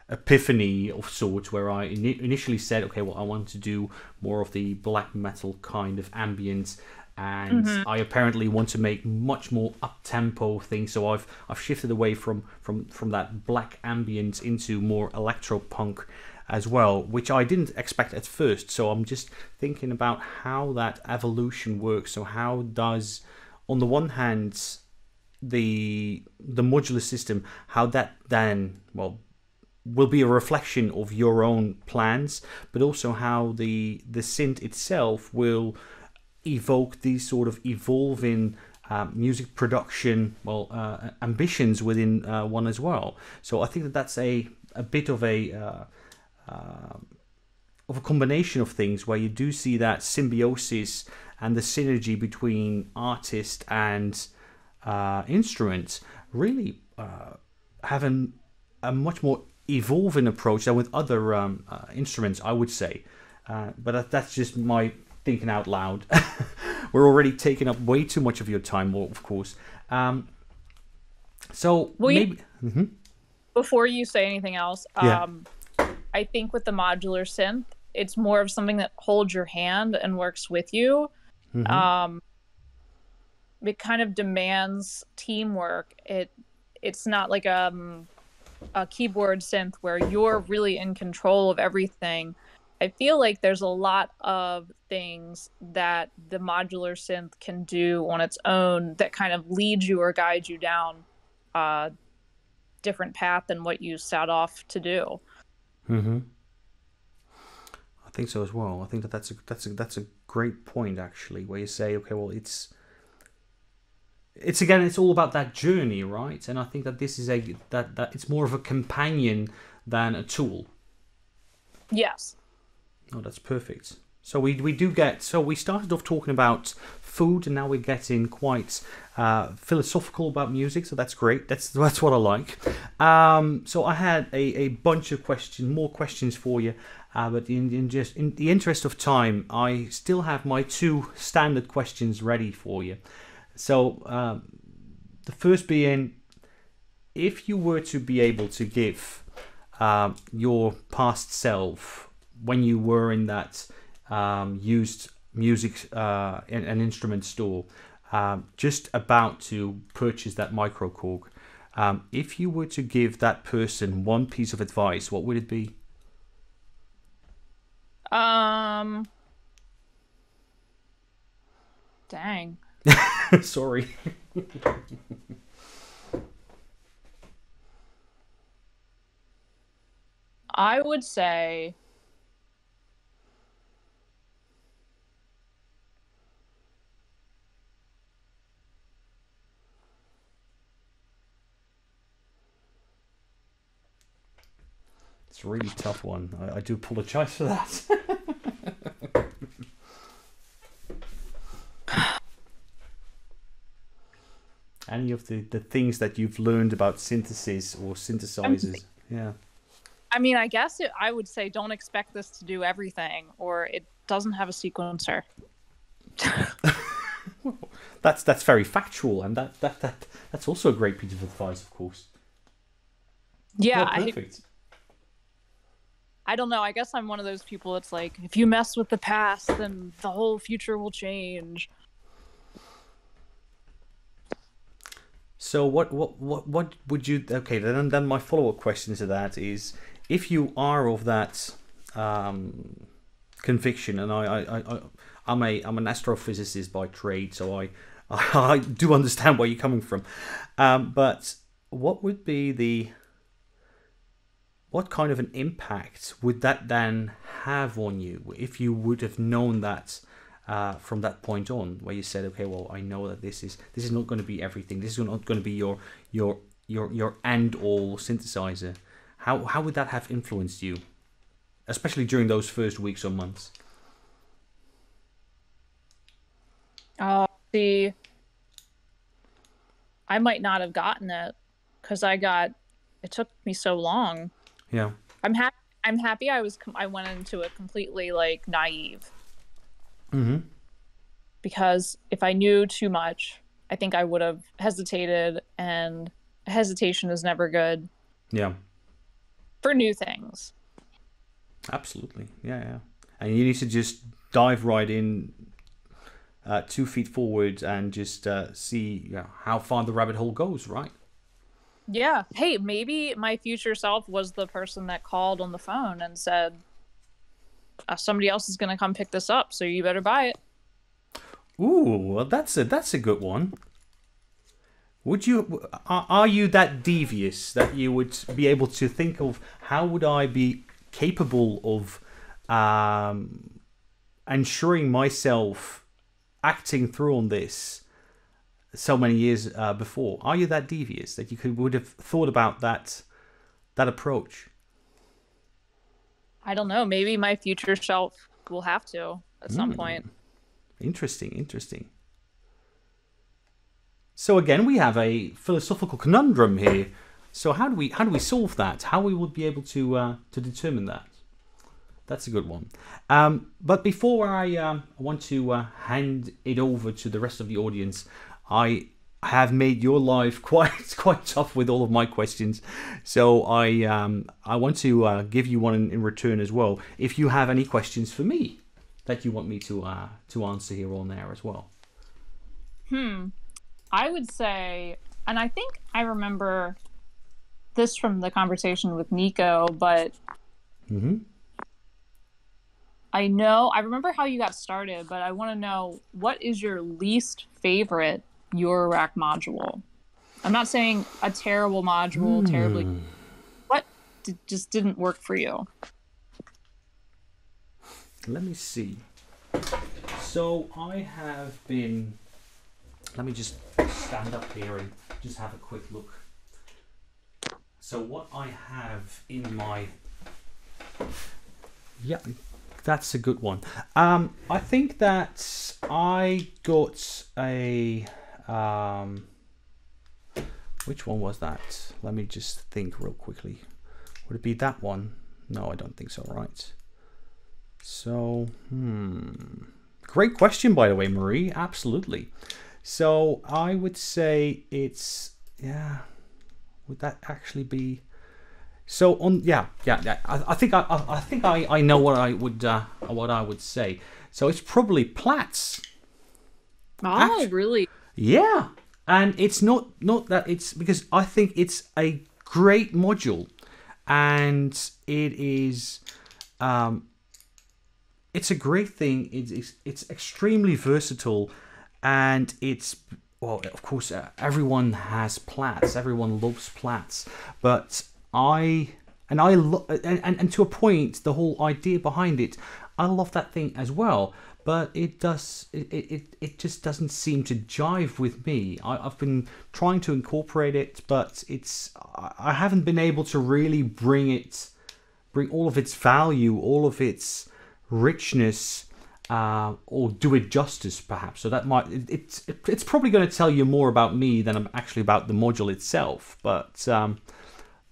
epiphany of sorts where I ini initially said, okay, well, I want to do more of the black metal kind of ambient, and mm-hmm. I apparently want to make much more up tempo things. So I've I've shifted away from from from that black ambient into more electro punk as well, which I didn't expect at first. So I'm just thinking about how that evolution works. So how does, on the one hand, the the modular system, how that then well will be a reflection of your own plans, but also how the the synth itself will evoke these sort of evolving uh, music production well uh, ambitions within uh, one as well. So I think that that's a a bit of a uh, uh, of a combination of things where you do see that symbiosis and the synergy between artist and uh, instrument really having a much more evolving approach than with other um, uh, instruments, I would say. Uh, but that, that's just my thinking out loud. We're already taking up way too much of your time, of course. Um, so well, maybe. You, mm-hmm. Before you say anything else, yeah. I think with the modular synth, it's more of something that holds your hand and works with you. Mm-hmm. Um, it kind of demands teamwork. It it's not like um a keyboard synth where you're really in control of everything. I feel like there's a lot of things that the modular synth can do on its own that kind of leads you or guides you down a different path than what you set off to do. Mm-hmm. I think so as well. I think that that's a that's a that's a great point actually, where you say, okay, well, it's it's again it's all about that journey right and i think that this is a that that it's more of a companion than a tool yes oh that's perfect so we we do get so we started off talking about food and now we're getting quite uh, philosophical about music so that's great. That's that's what i like. Um, so i had a, a bunch of questions more questions for you uh, but in, in just in the interest of time i still have my two standard questions ready for you. So um, the first being, if you were to be able to give um, your past self when you were in that um, used music uh, an instrument store, um, just about to purchase that microKorg, um, if you were to give that person one piece of advice, what would it be? Um. Dang. Sorry. I would say It's a really tough one. I, I do apologize for that. any of the, the things that you've learned about synthesis or synthesizers. Yeah. I mean, I guess it, I would say don't expect this to do everything, or it doesn't have a sequencer. that's that's very factual, and that, that that that's also a great piece of advice, of course. Yeah, oh, perfect. I, I don't know. I guess I'm one of those people that's like, if you mess with the past, then the whole future will change. So what what what what would you? Okay, then then my follow up question to that is, if you are of that um, conviction, and I I, I I'm a I'm an astrophysicist by trade, so I I, do understand where you're coming from, um, but what would be the what kind of an impact would that then have on you if you would have known that uh, from that point on, where you said, okay, well, I know that this is this is not going to be everything. This is not going to be your your your your end all synthesizer. How how would that have influenced you, especially during those first weeks or months? Oh, see, I might not have gotten it because I got. It took me so long. Yeah. I'm happy. I'm happy. I was. I went into it completely like naive. Mm-hmm. Because if I knew too much, I think I would have hesitated, and hesitation is never good. Yeah. for new things. Absolutely, yeah, yeah. And you need to just dive right in, uh, two feet forward, and just uh, see you know, how far the rabbit hole goes. Right. Yeah. Hey, maybe my future self was the person that called on the phone and said, uh, "Somebody else is going to come pick this up, so you better buy it." Ooh, well, that's a that's a good one. Would you are, are you that devious that you would be able to think of how would I be capable of um, ensuring myself acting through on this so many years uh, before? Are you that devious that you could would have thought about that that approach? I don't know. Maybe my future self will have to at some Mm. point. Interesting, interesting. So again, we have a philosophical conundrum here. So how do we how do we solve that? How we would be able to uh, to determine that? That's a good one. Um, but before I um, I want to uh, hand it over to the rest of the audience, I have made your life quite quite tough with all of my questions. So I um, I want to uh, give you one in, in return as well. If you have any questions for me that you want me to uh, to answer here on there as well. Hmm. I would say, and I think I remember this from the conversation with Nico, but Mm-hmm. I know I remember how you got started, but I want to know what is your least favorite Eurorack module? I'm not saying a terrible module, terribly. What d- just didn't work for you? Let me see. So I have been. Let me just stand up here and just have a quick look. So what I have in my. Yeah, that's a good one. Um, I think that I got a. Um, which one was that? Let me just think real quickly. Would it be that one? No, I don't think so. Right. So, hmm. Great question, by the way, Marie. Absolutely. So, I would say it's, yeah. Would that actually be. So on yeah yeah yeah I, I think I, I I think I, I know what I would uh, what I would say so it's probably Plaits Oh, Actu- really? Yeah, and it's not not that it's because I think it's a great module, and it is, um, it's a great thing. It's it's, it's extremely versatile, and it's well, of course, uh, everyone has Plaits. Everyone loves Plaits, but I and I lo- and, and and to a point, the whole idea behind it, I love that thing as well. But it does it, it, it just doesn't seem to jive with me. I, I've been trying to incorporate it, but it's I haven't been able to really bring it bring all of its value, all of its richness, uh, or do it justice, perhaps. So that might it, it's it, it's probably going to tell you more about me than I'm actually about the module itself. But um,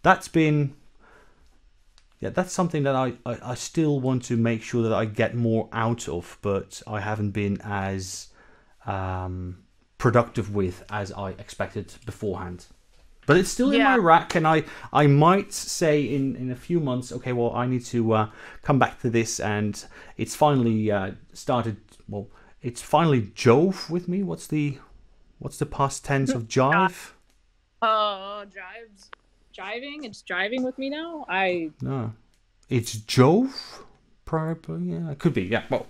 that's been yeah, that's something that I, I, I still want to make sure that I get more out of, but I haven't been as um, productive with as I expected beforehand. But it's still in my rack, and I, I might say in, in a few months, okay, well, I need to uh, come back to this, and it's finally uh, started. Well, it's finally jove with me. What's the what's the past tense of jive? Oh, jives, jiving. It's driving with me now. I No, it's Jove. Probably, yeah, it could be. Yeah, well,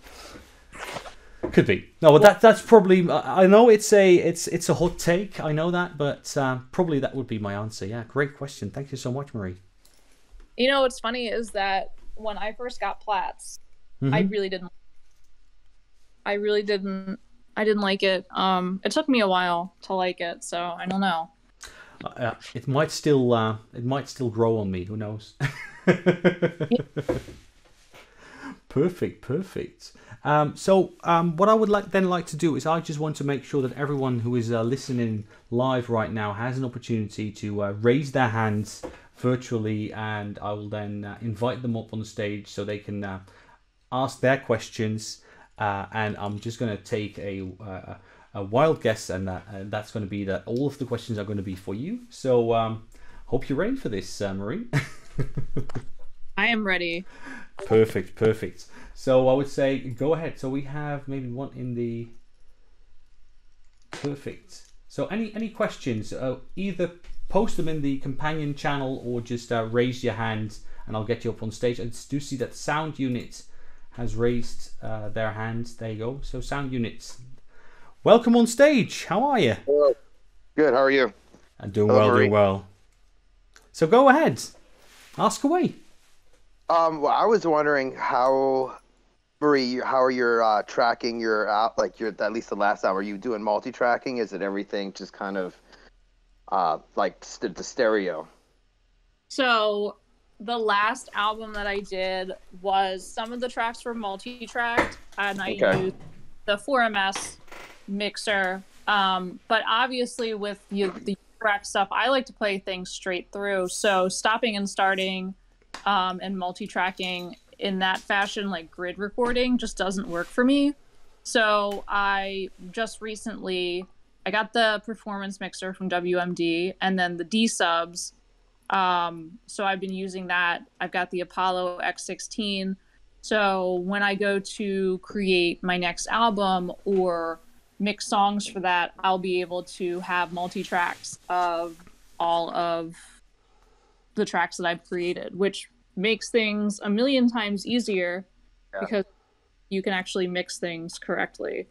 could be. No, but that that's probably. I I know it's a it's it's a hot take. I know that, but uh, probably that would be my answer. Yeah, great question. Thank you so much, Marie. You know what's funny is that when I first got Plaits, I Mhm. really didn't. I really didn't. I didn't like it. Um, it took me a while to like it, so I don't know. Uh, it might still uh, it might still grow on me. Who knows? perfect, perfect. Um, so um, what I would like then like to do is I just want to make sure that everyone who is uh, listening live right now has an opportunity to uh, raise their hands virtually, and I will then uh, invite them up on the stage so they can uh, ask their questions. And I'm just going to take a, a wild guess, and, that, and that's going to be that all of the questions are going to be for you. So um, hope you're ready for this, uh, Marie. I am ready. Perfect, perfect. So I would say go ahead. So we have maybe one in the perfect. So any any questions? Uh, either post them in the companion channel or just uh, raise your hand and I'll get you up on stage. I do see that sound unit has raised uh, their hands. There you go. So sound units, welcome on stage. How are you? Hello. Good. How are you? I'm doing Hello, well. Marie. Doing well. So go ahead, ask away. Um, well, I was wondering how, Marie, how are you uh, tracking your out? Like your at least the last hour, are you doing multi-tracking? Is it everything just kind of uh, like st- the stereo? So the last album that I did was some of the tracks were multi-tracked, and I okay. used the 4MS mixer. Um, but obviously, with you, the track stuff, I like to play things straight through. So stopping and starting um, and multi-tracking in that fashion, like grid recording, just doesn't work for me. So I just recently I got the performance mixer from WMD, and then the D subs um, so I've been using that. I've got the Apollo X16. So when I go to create my next album or mix songs for that, I'll be able to have multi tracks of all of the tracks that I've created, which makes things a million times easier yeah. because you can actually mix things correctly.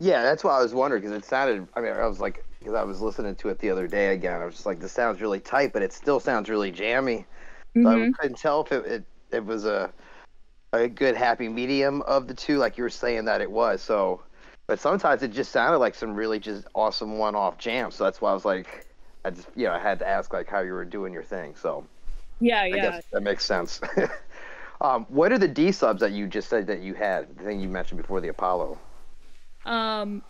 Yeah, that's why I was wondering because it sounded. I mean, I was like, because I was listening to it the other day again. I was just like, this sounds really tight, but it still sounds really jammy. Mm-hmm. So I mm-hmm. couldn't tell if it, it, it was a a good happy medium of the two, like you were saying that it was. So, but sometimes it just sounded like some really just awesome one-off jams. So that's why I was like, I just you know I had to ask like how you were doing your thing. So yeah, I yeah, that makes sense. um, what are the D subs that you just said that you had? The thing you mentioned before the Apollo. Um,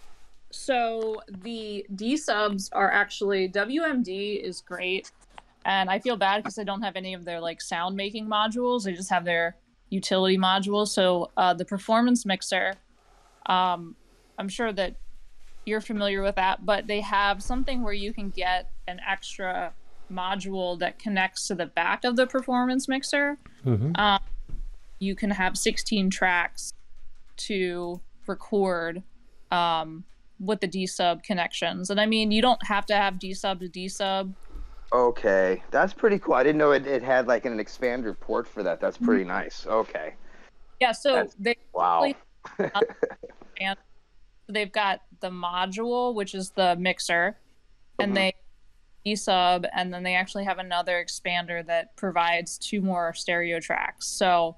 so the D subs are actually WMD is great, and I feel bad because I don't have any of their like sound making modules. I just have their utility modules. So uh, the performance mixer, um, I'm sure that you're familiar with that, but they have something where you can get an extra module that connects to the back of the performance mixer. Mm-hmm. Um, you can have 16 tracks to record um, with the D sub connections. And I mean, you don't have to have D sub to D sub. Okay, that's pretty cool. I didn't know it, it had like an expander port for that. That's pretty mm-hmm. nice. Okay. Yeah, so that's, they wow. and they've got the module, which is the mixer, and mm-hmm. they D sub, and then they actually have another expander that provides two more stereo tracks. So,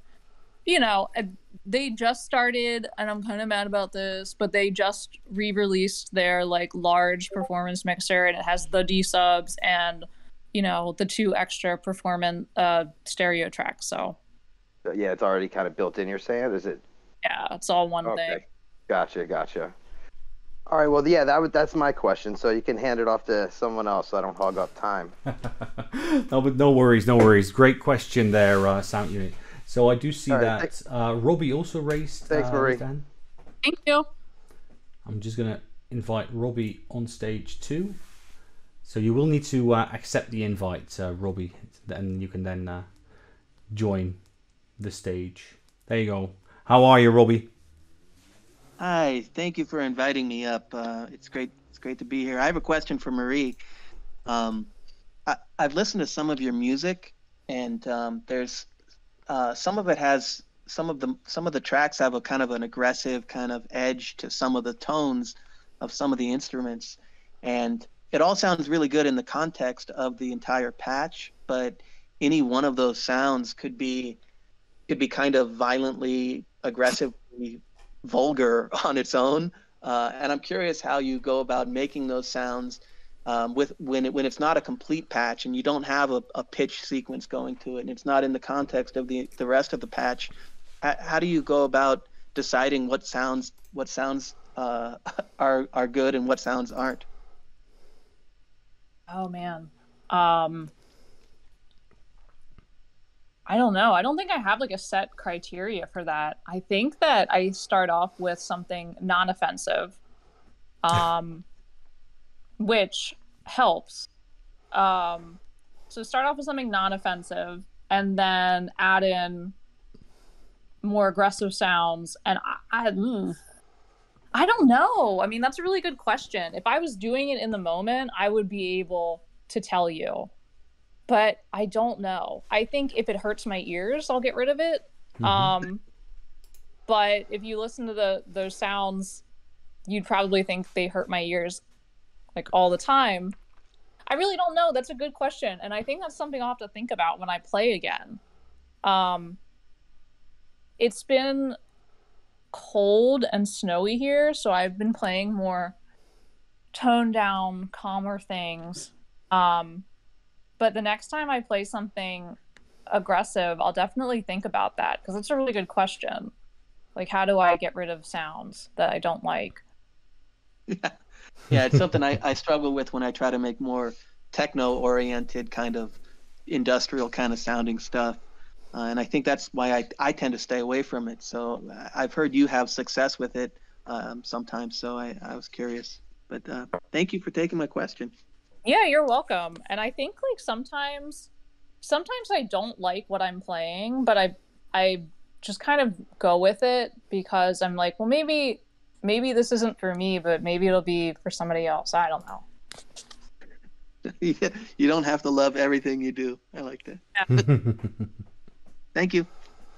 you know, they just started and i'm kind of mad about this but they just re-released their like large performance mixer and it has the d subs and you know the two extra performance uh stereo tracks so yeah it's already kind of built in you're saying is it yeah it's all one okay. thing gotcha gotcha all right well yeah that would that's my question so you can hand it off to someone else so i don't hog up time no but no worries no worries great question there uh sound unit so I do see right, that uh, Robbie also raised. Thanks, uh, Marie. Thank you. I'm just gonna invite Robbie on stage too. So you will need to uh, accept the invite, uh, Robbie, and you can then uh, join the stage. There you go. How are you, Robbie? Hi. Thank you for inviting me up. Uh, it's great. It's great to be here. I have a question for Marie. Um, I, have listened to some of your music, and um, there's uh, some of it has some of the some of the tracks have a kind of an aggressive kind of edge to some of the tones of some of the instruments, and it all sounds really good in the context of the entire patch. But any one of those sounds could be could be kind of violently aggressively vulgar on its own. Uh, and I'm curious how you go about making those sounds um, with when it, when it's not a complete patch and you don't have a, a pitch sequence going to it and it's not in the context of the the rest of the patch how, do you go about deciding what sounds what sounds uh, are are good and what sounds aren't oh man um I don't know. I don't think I have like a set criteria for that. I think that I start off with something non-offensive. Um which helps. Um, So start off with something non-offensive, and then add in more aggressive sounds. And I, I, I don't know. I mean, that's a really good question. If I was doing it in the moment, I would be able to tell you, but I don't know. I think if it hurts my ears, I'll get rid of it. Mm-hmm. Um, but if you listen to the those sounds, you'd probably think they hurt my ears like all the time. I really don't know. That's a good question, and I think that's something I'll have to think about when I play again. Um, it's been cold and snowy here, so I've been playing more toned down, calmer things. Um, but the next time I play something aggressive, I'll definitely think about that because it's a really good question. Like, how do I get rid of sounds that I don't like? Yeah, yeah, it's something I, I struggle with when I try to make more techno-oriented kind of industrial kind of sounding stuff. Uh, and I think that's why I, I tend to stay away from it. So uh, I've heard you have success with it um, sometimes. So I, I was curious. But uh, thank you for taking my question. Yeah, you're welcome. And I think like sometimes, sometimes I don't like what I'm playing, but I I just kind of go with it because I'm like, well, maybe maybe this isn't for me, but maybe it'll be for somebody else. I don't know. you don't have to love everything you do. I like that. Thank you.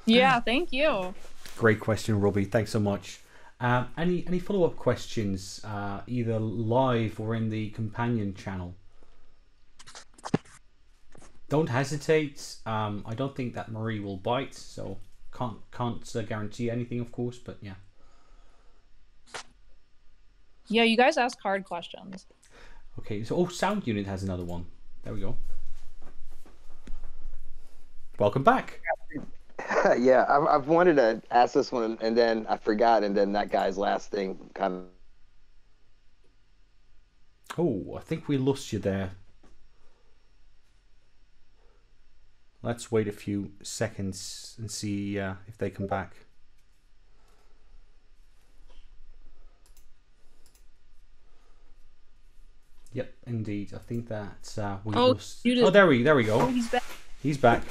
Yeah, thank you. Great question, Robbie. Thanks so much. Um, any any follow up questions, uh, either live or in the companion channel? Don't hesitate. Um, I don't think that Marie will bite, so can't can't uh, guarantee anything, of course. But yeah. Yeah, you guys ask hard questions. Okay, so oh, sound unit has another one. There we go. Welcome back. yeah, I've, I've wanted to ask this one, and then I forgot, and then that guy's last thing kind of. Oh, I think we lost you there. Let's wait a few seconds and see uh, if they come back. Yep, indeed. I think that uh, we Oh, lost. did- Oh, there we there we go. Oh, he's back. He's back.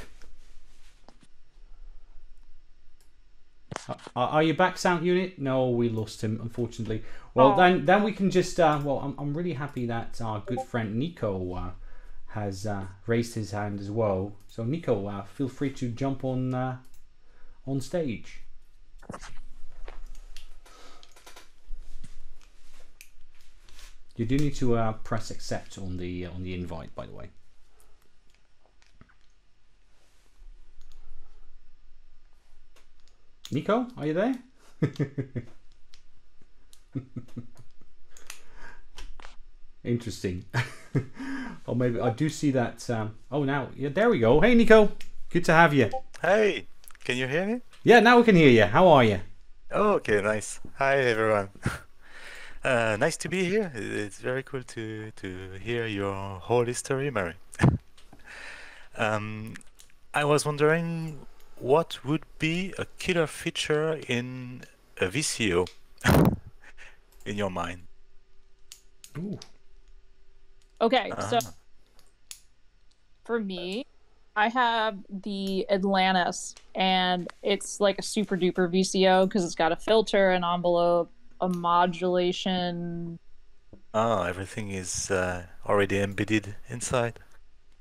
Are are you back, sound unit? No, we lost him, unfortunately. Well, Oh. then then we can just. Uh, well, I'm, I'm really happy that our good friend Nico uh, has uh, raised his hand as well. So Nico, uh, feel free to jump on uh, on stage. You do need to uh, press accept on the on the invite, by the way. Nico, are you there? Interesting. or maybe I do see that. Um, oh, now yeah, there we go. Hey, Nico, good to have you. Hey, can you hear me? Yeah, now we can hear you. How are you? Oh, okay, nice. Hi, everyone. Uh, nice to be here. It's very cool to to hear your whole history, Mary. um, I was wondering what would be a killer feature in a VCO in your mind. Ooh. Okay, so Ah. for me, I have the Atlantis, and it's like a super duper VCO because it's got a filter, an envelope, a modulation. Oh, everything is uh, already embedded inside.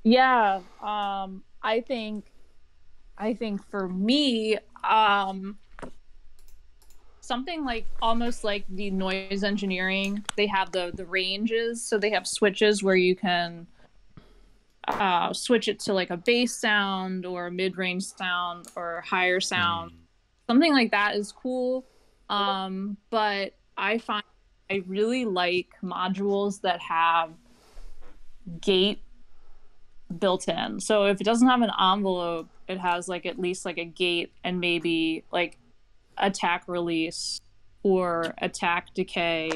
Yeah, um, I think, I think for me, um, something like almost like the noise engineering. They have the the ranges, so they have switches where you can uh, switch it to like a bass sound or a mid range sound or higher sound. Something like that is cool. Um, but I find I really like modules that have gate built in. So if it doesn't have an envelope, it has like at least like a gate and maybe like attack release or attack decay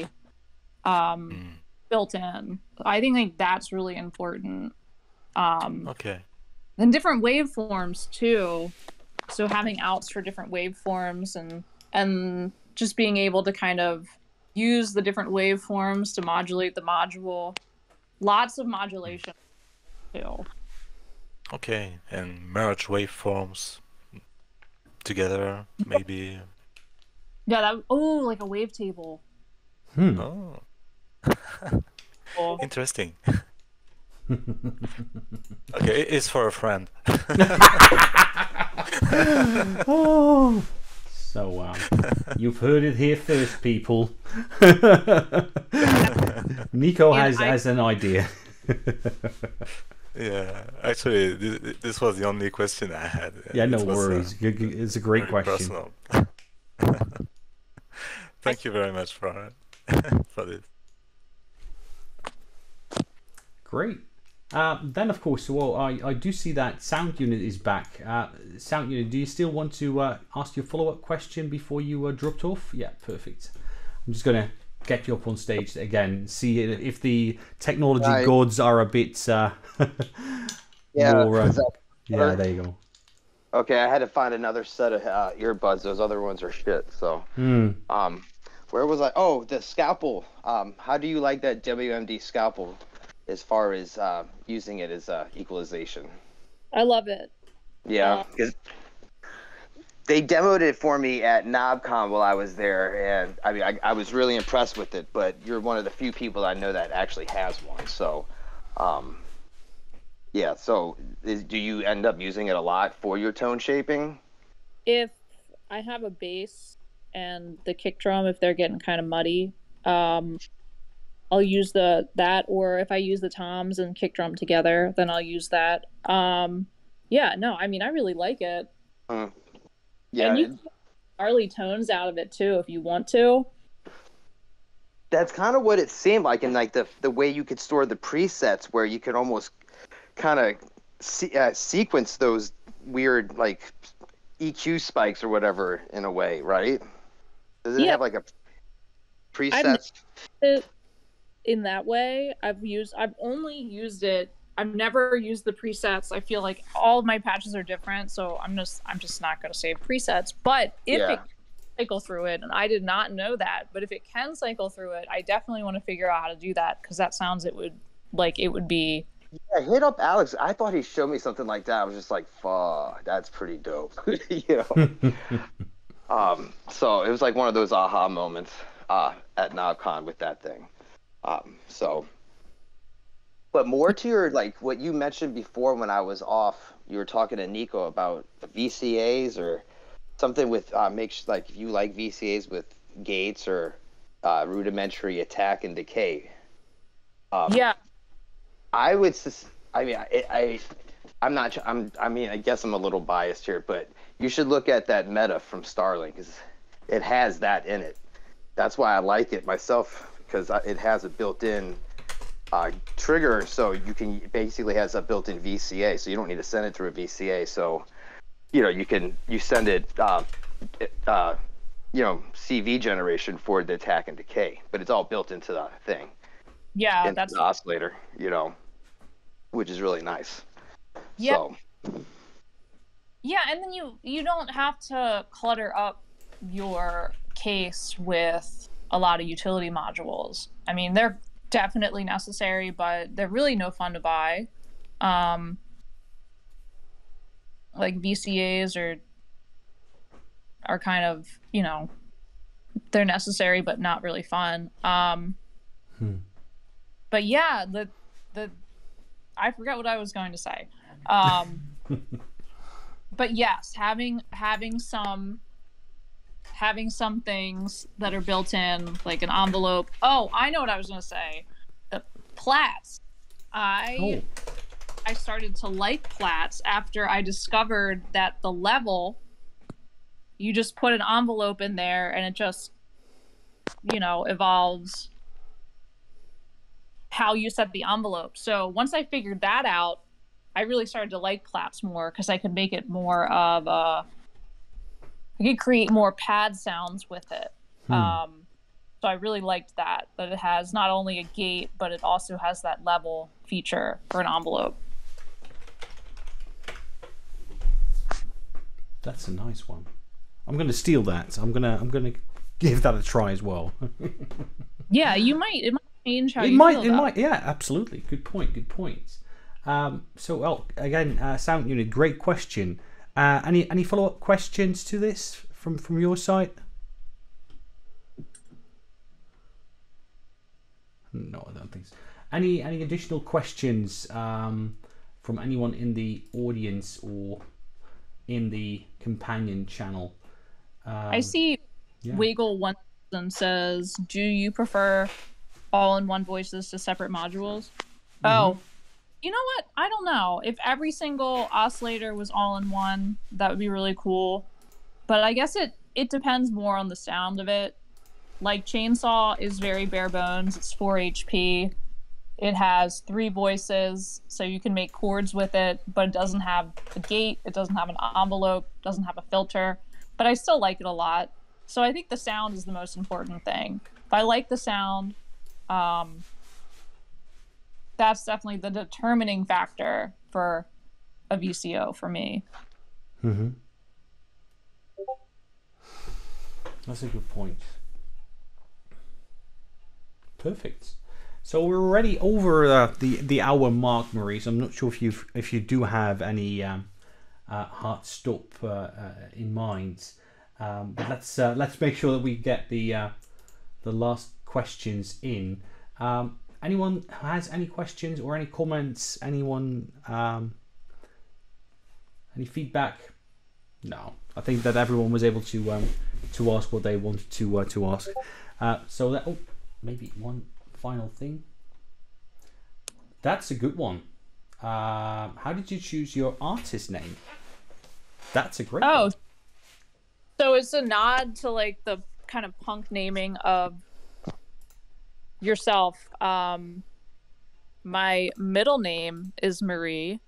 um Mm. built in. I think like that's really important. Um Okay. and different waveforms too. So having outs for different waveforms and and just being able to kind of use the different waveforms to modulate the module. Lots of modulation too. Okay, and merge waveforms together, maybe. Yeah, that oh, like a wavetable. Hmm. Oh, Cool. interesting. okay, it's for a friend. Oh. So um, you've heard it here first, people. Nico And has I- has an idea. Yeah, actually, this, this was the only question I had. Yeah, no It was, uh, worries. It's a great question. Thank you very much for for this. Great. Uh, then, of course, well, I, I do see that sound unit is back. Uh, sound unit, do you still want to uh, ask your follow up question before you uh, dropped off? Yeah, perfect. I'm just gonna get you up on stage again. See if the technology Right. gods are a bit. Uh, Yeah. more, uh, yeah, there you go. okay, I had to find another set of uh, earbuds. Those other ones are shit. So, Hmm. um, where was I? Oh, the scalpel. Um, how do you like that WMD scalpel, as far as uh, using it as uh, equalization? I love it. Yeah, Uh, because they demoed it for me at Knobcon while I was there, and I mean, I, I was really impressed with it. But you're one of the few people I know that actually has one. So, um, yeah. So, is, do you end up using it a lot for your tone shaping? If I have a bass and the kick drum, if they're getting kind of muddy, um, I'll use the that, or if I use the toms and kick drum together, then I'll use that. Um, yeah, no, I mean, I really like it. Yeah, and you get gnarly tones out of it too if you want to. that's kind of what it seemed like in like the the way you could store the presets, where you could almost kind of se- uh, sequence those weird like EQ spikes or whatever in a way, right? Does it Yeah. have like a presets? it in that way. I've used I've only used it I've never used the presets. I feel like all of my patches are different, so I'm just I'm just not gonna save presets. But if Yeah. it can cycle through it, and I did not know that, but if it can cycle through it, I definitely want to figure out how to do that because that sounds it would like it would be Yeah, hit up Alex. I thought he showed me something like that. I was just like, "Fuck, that's pretty dope." you know. um, so it was like one of those aha moments uh, at Knobcon with that thing. Um, so, but more to your like what you mentioned before when I was off, you were talking to Nico about VCAs or something with uh, make sh- like if you like VCAs with gates or uh, rudimentary attack and decay. Um, yeah. I would. sus- I mean, I, I, I'm not. I'm. I mean, I guess I'm a little biased here, but you should look at that meta from Starling because it has that in it. That's why I like it myself because it has a built-in uh, trigger, so you can basically has a built-in VCA, so you don't need to send it through a VCA. So, you know, you can you send it. Uh, uh, you know, CV generation for the attack and decay, but it's all built into the thing Yeah, into that's the oscillator, you know, which is really nice. Yeah. So, Yeah, and then you you don't have to clutter up your case with a lot of utility modules. I mean, they're definitely necessary, but they're really no fun to buy. Um, like VCAs are are kind of you know they're necessary but not really fun. Um, Hmm. But yeah, the the I forgot what I was going to say. Um, but yes, having having some having some things that are built in, like an envelope. Oh, I know what I was going to say. The Plaits. I Oh, I started to like Plaits after I discovered that the level you just put an envelope in there and it just you know evolves how you set the envelope. So once I figured that out, I really started to like Plaits more because I could make it more of a I could create more pad sounds with it. Hmm. Um, so I really liked that that it has not only a gate but it also has that level feature for an envelope. that's a nice one. I'm gonna steal that. I'm gonna I'm gonna give that a try as well. Yeah, you might it might change how it you might feel it about might yeah absolutely good point good point. Um, so, well, again, uh, sound unit, great question. Uh, any any follow up questions to this from from your side? No, I don't think so. Any any additional questions um, from anyone in the audience or in the companion channel? Um, I see yeah. Wiggle one says, "Do you prefer all-in-one voices to separate modules?" Oh, you know what? I don't know. If every single oscillator was all-in-one, that would be really cool. But I guess it it depends more on the sound of it. Like Chainsaw is very bare bones. It's 4 HP. It has three voices, so you can make chords with it, but it doesn't have a gate, it doesn't have an envelope, doesn't have a filter. But I still like it a lot. So I think the sound is the most important thing. If I like the sound, um, that's definitely the determining factor for a VCO for me. Mm-hmm. That's a good point. Perfect. So we're already over uh, the the hour mark, Maurice. I'm not sure if you if you do have any um, uh, hard stop uh, uh, in mind, um, but let's uh, let's make sure that we get the uh, the last questions in. Um, anyone has any questions or any comments? Anyone um, any feedback? No, I think that everyone was able to um, to ask what they wanted to uh, to ask. Uh, so that oh, maybe one final thing. That's a good one. Uh, how did you choose your artist name? That's a great. Oh, one. so it's a nod to like the kind of punk naming of yourself. Um, my middle name is Marie,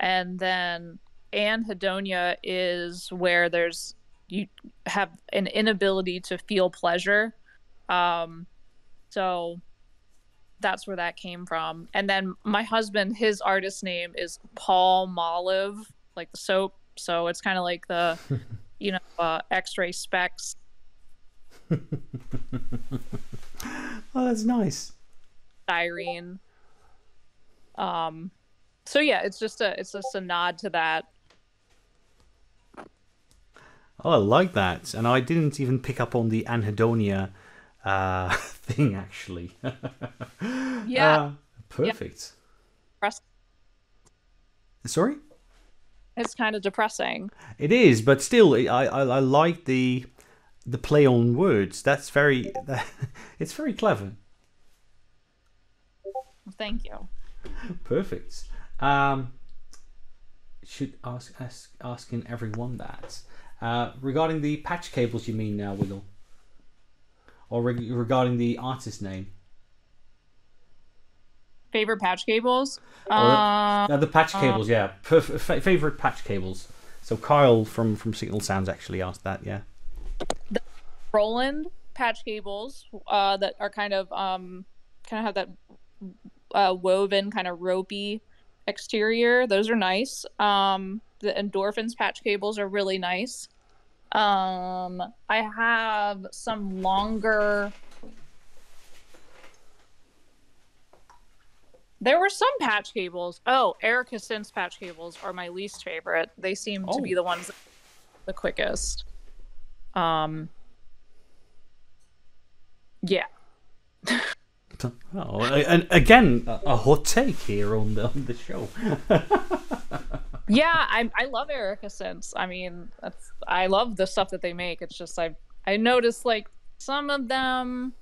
and then anhedonia is where there's you have an inability to feel pleasure. Um, so that's where that came from. And then my husband, his artist name is Palmolive, like the soap. So it's kind of like the, you know, uh, X-Ray Spex. Oh, that's nice. Irene. Um, so yeah, it's just a it's just a nod to that. Oh, I like that, and I didn't even pick up on the anhedonia uh, thing actually. Yeah. Uh, perfect. Press- Sorry. It's kind of depressing. It is, but still, I, I, I like the the play on words. That's very, it's very clever. Thank you. Perfect. Um, should ask, ask asking everyone that uh, regarding the patch cables. You mean now, Wiggle, or reg- regarding the artist name? Favorite patch cables? Uh, Uh, the patch cables, yeah. Perf- fa- favorite patch cables. So Kyle from from Signal Sounds actually asked that. Yeah. Roland patch cables uh, that are kind of um, kind of have that uh, woven kind of ropey exterior. Those are nice. Um, the Endorphin.es patch cables are really nice. Um, I have some longer. There were some patch cables. Oh, Erica Synths patch cables are my least favorite. They seem to be Oh. the ones the quickest. Um, yeah. Oh, and again, a, hot take here on the on the show. Yeah, I I love Erica Synths. I mean, that's I love the stuff that they make. It's just I I noticed like some of them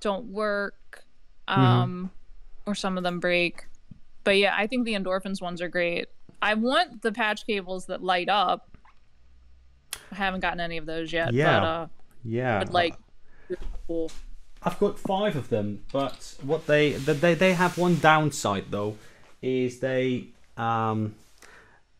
don't work, um, or some of them break. But yeah, I think the Endorphin.es ones are great. I want the patch cables that light up. I haven't gotten any of those yet. Yeah. But uh, yeah. I'd like cool. I've got five of them, but what they they they have one downside though, is they um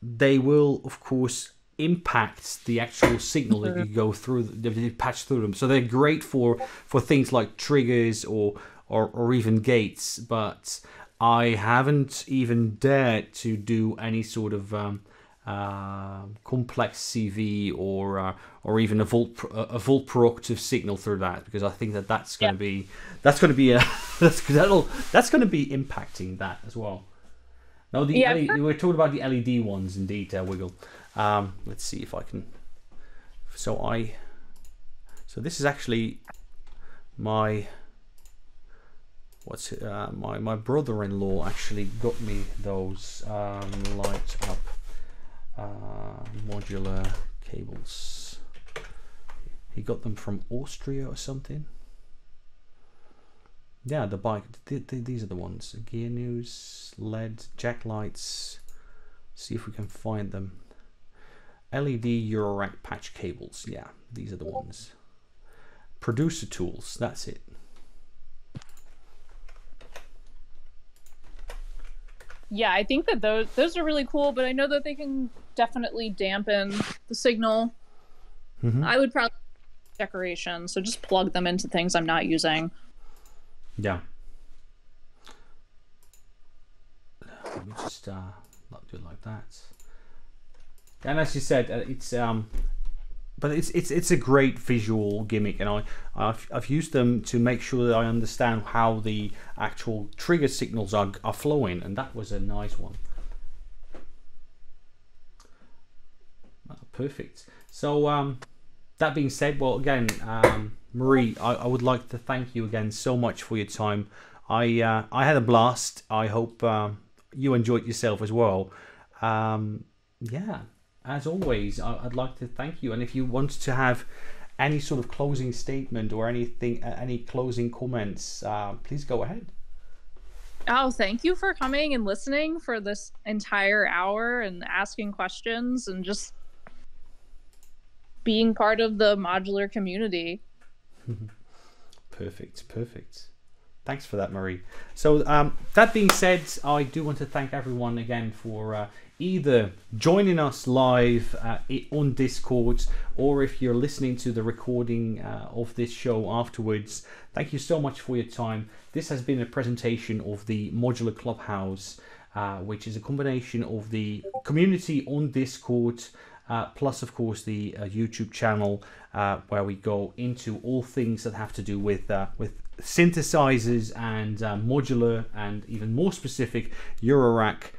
they will of course impact the actual signal that you go through the, the patch through them. So they're great for for things like triggers or or, or even gates, but I haven't even dared to do any sort of um, uh, complex CV or uh, or even a volt a volt per octave signal through that because I think that that's going to yeah. be that's going to be a that's that'll that's going to be impacting that as well. No, the yeah. LED, we're talking about the LED ones in detail. Wiggle. Um, let's see if I can. So I. So this is actually my what's it, uh, my my brother-in-law actually got me those um, light up uh, Uh, modular cables. He got them from Austria or something. Yeah, the bike. Th th these are the ones. Gear news, LED, jack lights. See if we can find them. LED Eurorack patch cables. Yeah, these are the ones. Producer tools. That's it. yeah, I think that those those are really cool, but I know that they can definitely dampen the signal. Mm-hmm. I would probably decoration, so just plug them into things I'm not using. Yeah. Let me just uh, not do it like that. And as you said, uh, it's um, but it's it's it's a great visual gimmick, and I I've, I've used them to make sure that I understand how the actual trigger signals are are flowing, and that was a nice one. Perfect. So um, that being said, well, again, um, Marie, I, I would like to thank you again so much for your time. I uh, I had a blast. I hope uh, you enjoyed yourself as well. Um, yeah, as always, I'd like to thank you. And if you want to have any sort of closing statement or anything, uh, any closing comments, uh, please go ahead. Oh, thank you for coming and listening for this entire hour and asking questions and just being part of the modular community. perfect, perfect. Thanks for that, Marie. So, um, that being said, I do want to thank everyone again for uh, either joining us live uh, on Discord or if you're listening to the recording uh, of this show afterwards. Thank you so much for your time. This has been a presentation of the Modular Clubhouse, uh, which is a combination of the community on Discord. Uh, plus, of course, the uh, YouTube channel uh, where we go into all things that have to do with with synthesizers and modular and even more specific Eurorack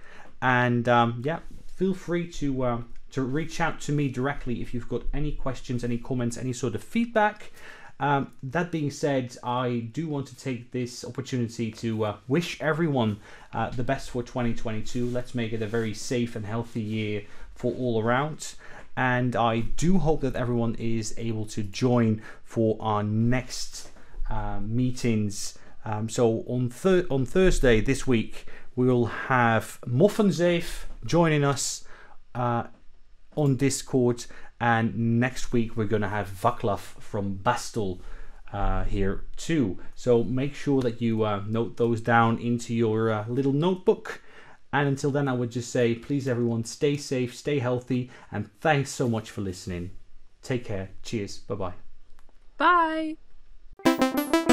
and um, yeah, feel free to uh, to reach out to me directly if you've got any questions, any comments, any sort of feedback. Um, that being said, I do want to take this opportunity to uh, wish everyone uh, the best for 2022. Let's make it a very safe and healthy year for all around. And I do hope that everyone is able to join for our next uh, meetings. Um, so on thir- on Thursday this week, we'll have Muffensafe joining us uh, on Discord, and next week we're going to have Vaclav from Bastl uh, here too. So make sure that you uh, note those down into your uh, little notebook. And until then, I would just say, please everyone, stay safe, stay healthy, and thanks so much for listening. Take care. Cheers. Bye-bye. Bye.